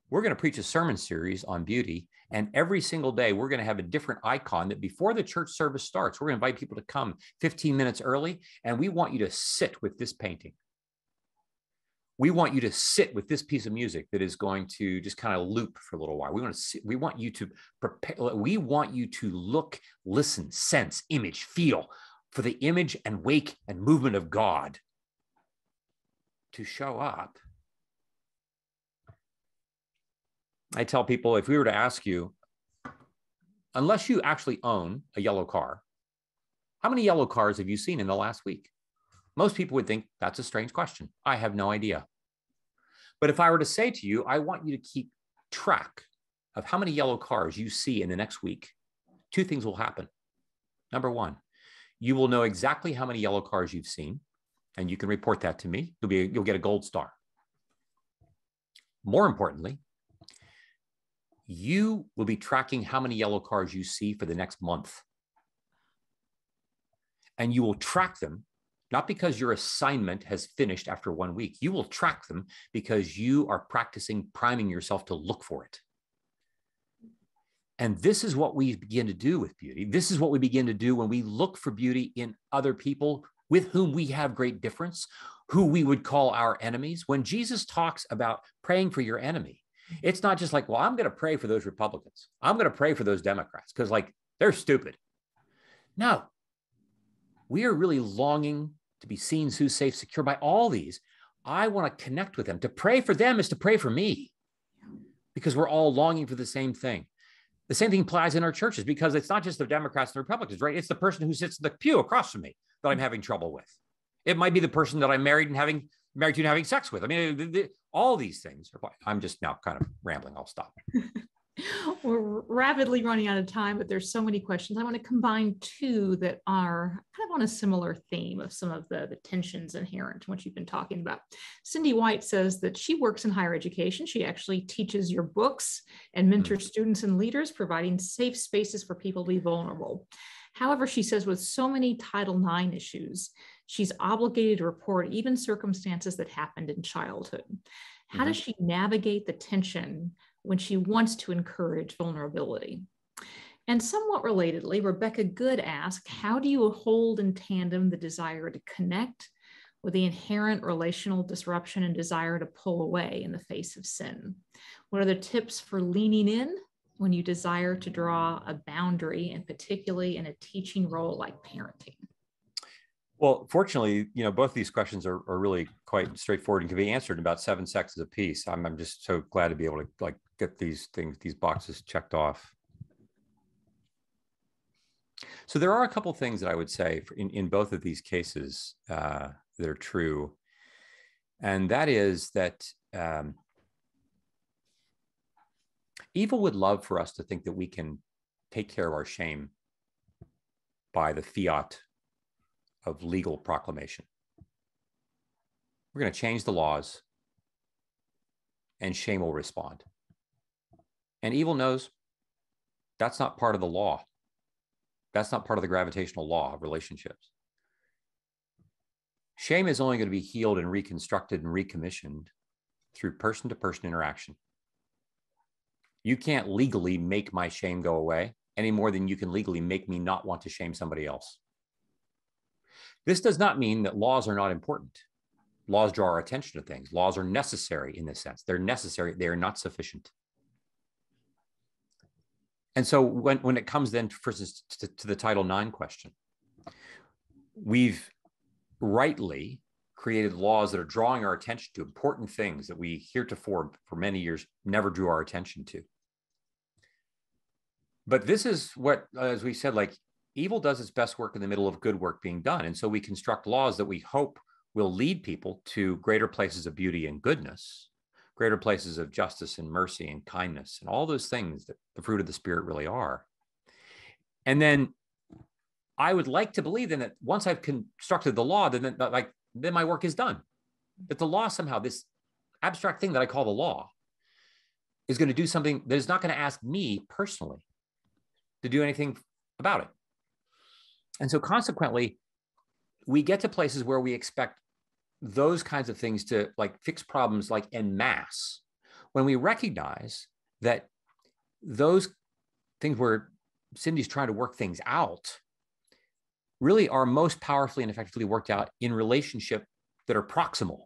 [SPEAKER 2] we're going to preach a sermon series on beauty. And every single day, we're going to have a different icon that before the church service starts, we're going to invite people to come 15 minutes early. And we want you to sit with this painting. We want you to sit with this piece of music that is going to just kind of loop for a little while. We want to see, we want you to prepare, we want you to look, listen, sense, image, feel for the image and wake and movement of God to show up. I tell people if we were to ask you, unless you actually own a yellow car, how many yellow cars have you seen in the last week? Most people would think that's a strange question. I have no idea. But if I were to say to you, I want you to keep track of how many yellow cars you see in the next week, two things will happen. Number one, you will know exactly how many yellow cars you've seen and you can report that to me. You'll be you'll get a gold star. More importantly, you will be tracking how many yellow cars you see for the next month. And you will track them not because your assignment has finished after one week. You will track them because you are practicing priming yourself to look for it. And this is what we begin to do with beauty. This is what we begin to do when we look for beauty in other people with whom we have great difference, who we would call our enemies. When Jesus talks about praying for your enemy, it's not just like, well, I'm going to pray for those Republicans. I'm going to pray for those Democrats because, like, they're stupid. No, we are really longing to be seen, soothed, safe, secure by all these. I want to connect with them. To pray for them is to pray for me because we're all longing for the same thing. The same thing applies in our churches because it's not just the Democrats and the Republicans, right? It's the person who sits in the pew across from me that I'm having trouble with. It might be the person that I'm married and having married to and having sex with. I mean, the, the, all these things are. I'm just now kind of rambling. I'll stop. [LAUGHS] [LAUGHS]
[SPEAKER 1] We're rapidly running out of time, but there's so many questions. I want to combine two that are kind of on a similar theme of some of the, the tensions inherent in what you've been talking about. Cindy White says that she works in higher education. She actually teaches your books and mentors mm-hmm. students and leaders, providing safe spaces for people to be vulnerable. However, she says with so many Title IX issues, she's obligated to report even circumstances that happened in childhood. How mm-hmm. does she navigate the tension when she wants to encourage vulnerability? And somewhat relatedly, Rebecca Good asked, How do you hold in tandem the desire to connect with the inherent relational disruption and desire to pull away in the face of sin? What are the tips for leaning in when you desire to draw a boundary, and particularly in a teaching role like parenting?
[SPEAKER 2] Well, fortunately, you know, both these questions are, are really quite straightforward and can be answered in about seven seconds a piece. I'm, I'm just so glad to be able to like get these things, these boxes checked off. So there are a couple things that I would say in, in both of these cases uh, that are true. And that is that um, Evil would love for us to think that we can take care of our shame by the fiat of legal proclamation. we're going to change the laws, and shame will respond. And evil knows that's not part of the law. That's not part of the gravitational law of relationships. Shame is only going to be healed and reconstructed and recommissioned through person to person interaction. You can't legally make my shame go away any more than you can legally make me not want to shame somebody else. This does not mean that laws are not important. Laws draw our attention to things. Laws are necessary in this sense. They're necessary, they are not sufficient. And so when, when it comes then, for instance, to, to the Title IX question, we've rightly created laws that are drawing our attention to important things that we heretofore for many years never drew our attention to. But this is what, as we said, like evil does its best work in the middle of good work being done. And so we construct laws that we hope will lead people to greater places of beauty and goodness, greater places of justice and mercy and kindness, and all those things that the fruit of the Spirit really are. And then I would like to believe then that once I've constructed the law, then that, like then my work is done. That the law somehow, this abstract thing that I call the law, is going to do something that is not going to ask me personally to do anything about it. And so consequently, we get to places where we expect those kinds of things to like fix problems like en masse when we recognize that those things where Cindy's trying to work things out really are most powerfully and effectively worked out in relationship that are proximal.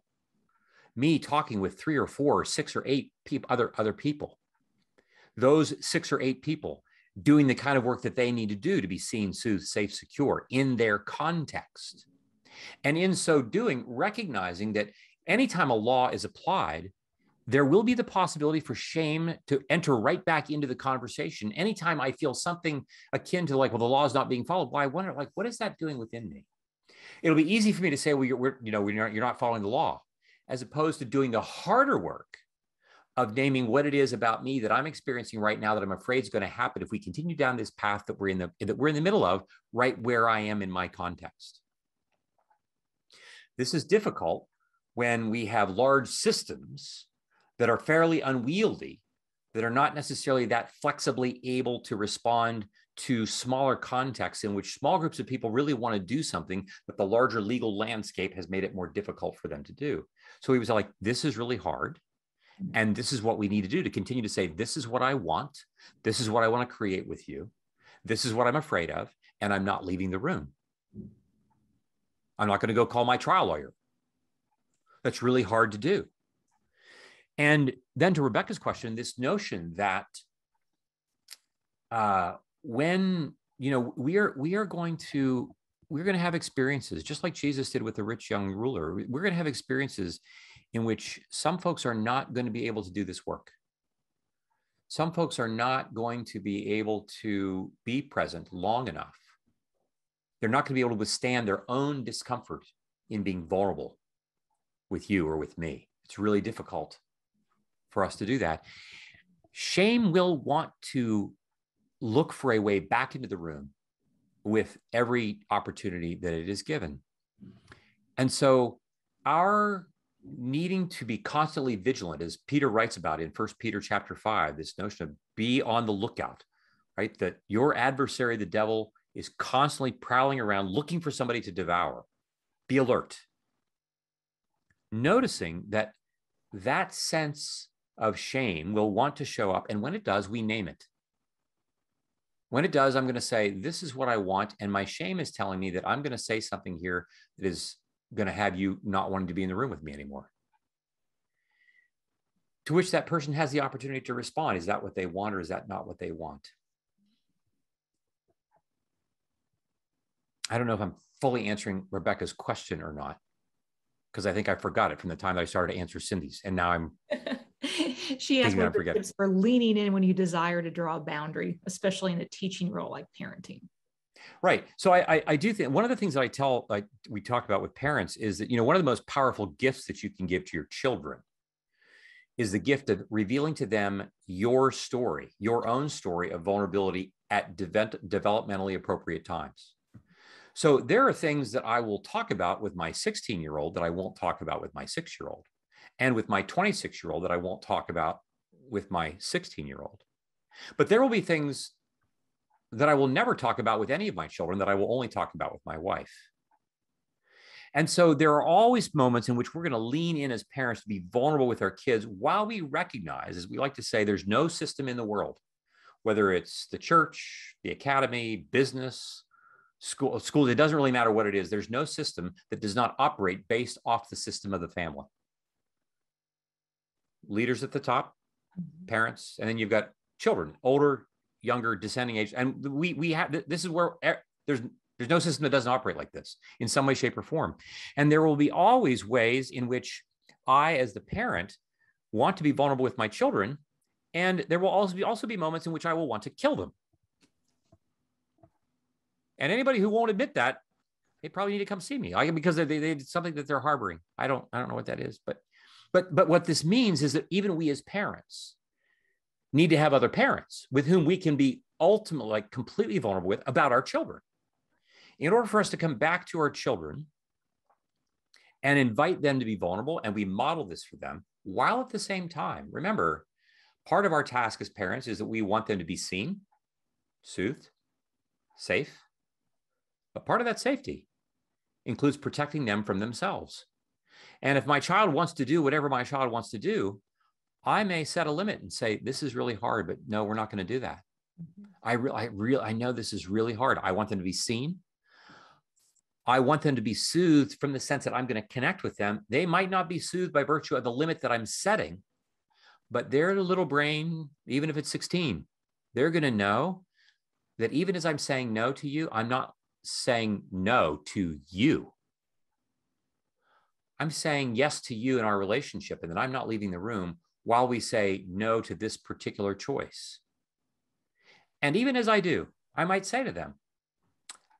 [SPEAKER 2] Me talking with three or four or six or eight people, other, other people. Those six or eight people doing the kind of work that they need to do to be seen, soothed, safe, secure in their context. And in so doing, recognizing that anytime a law is applied, there will be the possibility for shame to enter right back into the conversation. Anytime I feel something akin to like, well, the law is not being followed, well, I wonder, like, what is that doing within me? It'll be easy for me to say, well, you're, you know, you're not, you're not following the law, as opposed to doing the harder work of naming what it is about me that I'm experiencing right now that I'm afraid is going to happen if we continue down this path that we're in the that we're in the middle of, right where I am in my context. This is difficult when we have large systems that are fairly unwieldy, that are not necessarily that flexibly able to respond to smaller contexts in which small groups of people really want to do something, but the larger legal landscape has made it more difficult for them to do. So he was like, this is really hard. And this is what we need to do to continue to say, this is what I want. This is what I want to create with you. This is what I'm afraid of. And I'm not leaving the room. I'm not going to go call my trial lawyer. That's really hard to do. And then to Rebecca's question, this notion that uh, when you know we are we are going to we're going to have experiences just like Jesus did with the rich young ruler. We're going to have experiences in which some folks are not going to be able to do this work. Some folks are not going to be able to be present long enough. They're not going to be able to withstand their own discomfort in being vulnerable with you or with me. It's really difficult for us to do that. Shame will want to look for a way back into the room with every opportunity that it is given. And so our needing to be constantly vigilant as peter writes about in first peter chapter 5 this notion of be on the lookout right that your adversary the devil is constantly prowling around looking for somebody to devour be alert noticing that that sense of shame will want to show up and when it does we name it when it does i'm going to say this is what i want and my shame is telling me that i'm going to say something here that is going to have you not wanting to be in the room with me anymore. To which that person has the opportunity to respond. Is that what they want or is that not what they want? I don't know if I'm fully answering Rebecca's question or not, because I think I forgot it from the time that I started to answer Cindy's. And now I'm. [LAUGHS]
[SPEAKER 1] she asked what tips for leaning in when you desire to draw a boundary, especially in a teaching role like parenting.
[SPEAKER 2] Right. So I, I, I do think one of the things that I tell like we talk about with parents is that you know one of the most powerful gifts that you can give to your children is the gift of revealing to them your story, your own story of vulnerability at de- developmentally appropriate times. So there are things that I will talk about with my 16 year old that I won't talk about with my six year old, and with my 26 year old that I won't talk about with my 16 year old. But there will be things that I will never talk about with any of my children that I will only talk about with my wife. And so there are always moments in which we're going to lean in as parents to be vulnerable with our kids while we recognize, as we like to say, there's no system in the world, whether it's the church, the academy, business, school, schools, it doesn't really matter what it is. There's no system that does not operate based off the system of the family. Leaders at the top, mm-hmm. parents, and then you've got children, older, younger, descending age. And we we have this is where there's there's no system that doesn't operate like this in some way, shape, or form. And there will be always ways in which I, as the parent, want to be vulnerable with my children. And there will also be also be moments in which I will want to kill them. And anybody who won't admit that, they probably need to come see me I, because they, they, they something that they're harboring. I don't I don't know what that is, but but but what this means is that even we as parents need to have other parents with whom we can be ultimately like completely vulnerable with about our children in order for us to come back to our children and invite them to be vulnerable, and we model this for them, while at the same time, remember, part of our task as parents is that we want them to be seen, soothed, safe. But part of that safety includes protecting them from themselves. And if my child wants to do whatever my child wants to do, I may set a limit and say, this is really hard, but no, we're not going to do that. Mm-hmm. I really, I really, I know this is really hard. I want them to be seen. I want them to be soothed from the sense that I'm going to connect with them. They might not be soothed by virtue of the limit that I'm setting, but their little brain, even if it's 16, they're going to know that even as I'm saying no to you, I'm not saying no to you. I'm saying yes to you in our relationship, and that I'm not leaving the room while we say no to this particular choice. And even as I do, I might say to them,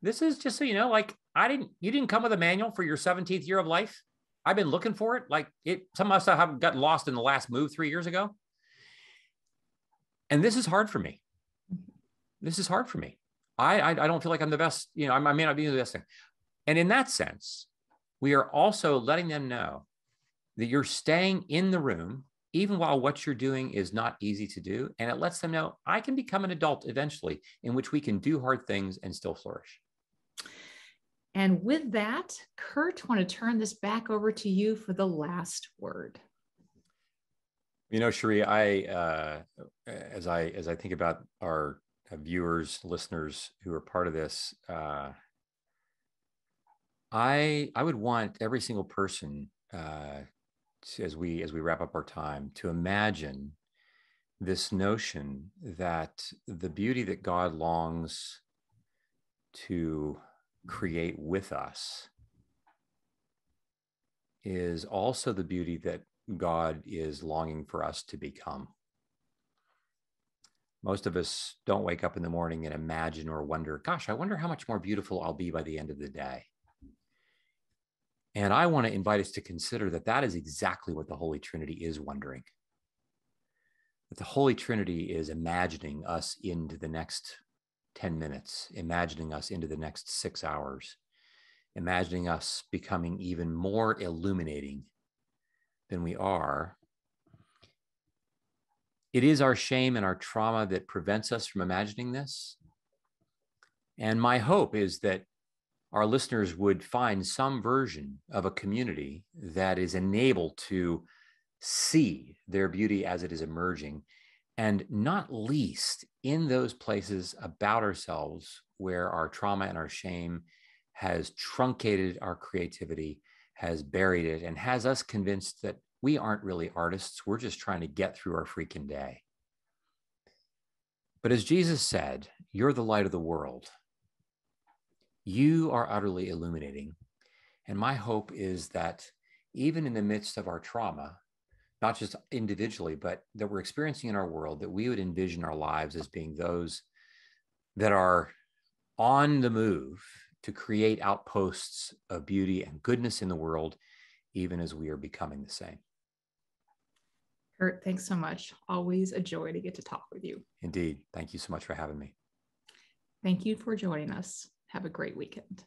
[SPEAKER 2] This is just so you know, like I didn't, you didn't come with a manual for your 17th year of life. I've been looking for it. Like it, some of us have got lost in the last move three years ago. And this is hard for me. This is hard for me. I, I, I don't feel like I'm the best, you know, I, I may not be the best thing. And in that sense, we are also letting them know that you're staying in the room, even while what you're doing is not easy to do. And it lets them know I can become an adult eventually in which we can do hard things and still flourish.
[SPEAKER 1] And with that, Curt, I want to turn this back over to you for the last word.
[SPEAKER 2] You know, Cherie, I uh, as I as I think about our viewers, listeners who are part of this, uh, I I would want every single person uh, to, as we as we wrap up our time to imagine this notion that the beauty that God longs to create with us is also the beauty that God is longing for us to become. Most of us don't wake up in the morning and imagine or wonder, gosh, I wonder how much more beautiful I'll be by the end of the day. And I want to invite us to consider that that is exactly what the Holy Trinity is wondering. That the Holy Trinity is imagining us into the next 10 minutes, imagining us into the next six hours, imagining us becoming even more illuminating than we are. It is our shame and our trauma that prevents us from imagining this. And my hope is that our listeners would find some version of a community that is enabled to see their beauty as it is emerging and not least in those places about ourselves where our trauma and our shame has truncated our creativity, has buried it, and has us convinced that we aren't really artists. We're just trying to get through our freaking day. But as Jesus said, you're the light of the world. You are utterly illuminating. And my hope is that even in the midst of our trauma, not just individually, but that we're experiencing in our world, that we would envision our lives as being those that are on the move to create outposts of beauty and goodness in the world, even as we are becoming the same.
[SPEAKER 1] Curt, thanks so much. Always a joy to get to talk with you.
[SPEAKER 2] Indeed. Thank you so much for having me.
[SPEAKER 1] Thank you for joining us. Have a great weekend.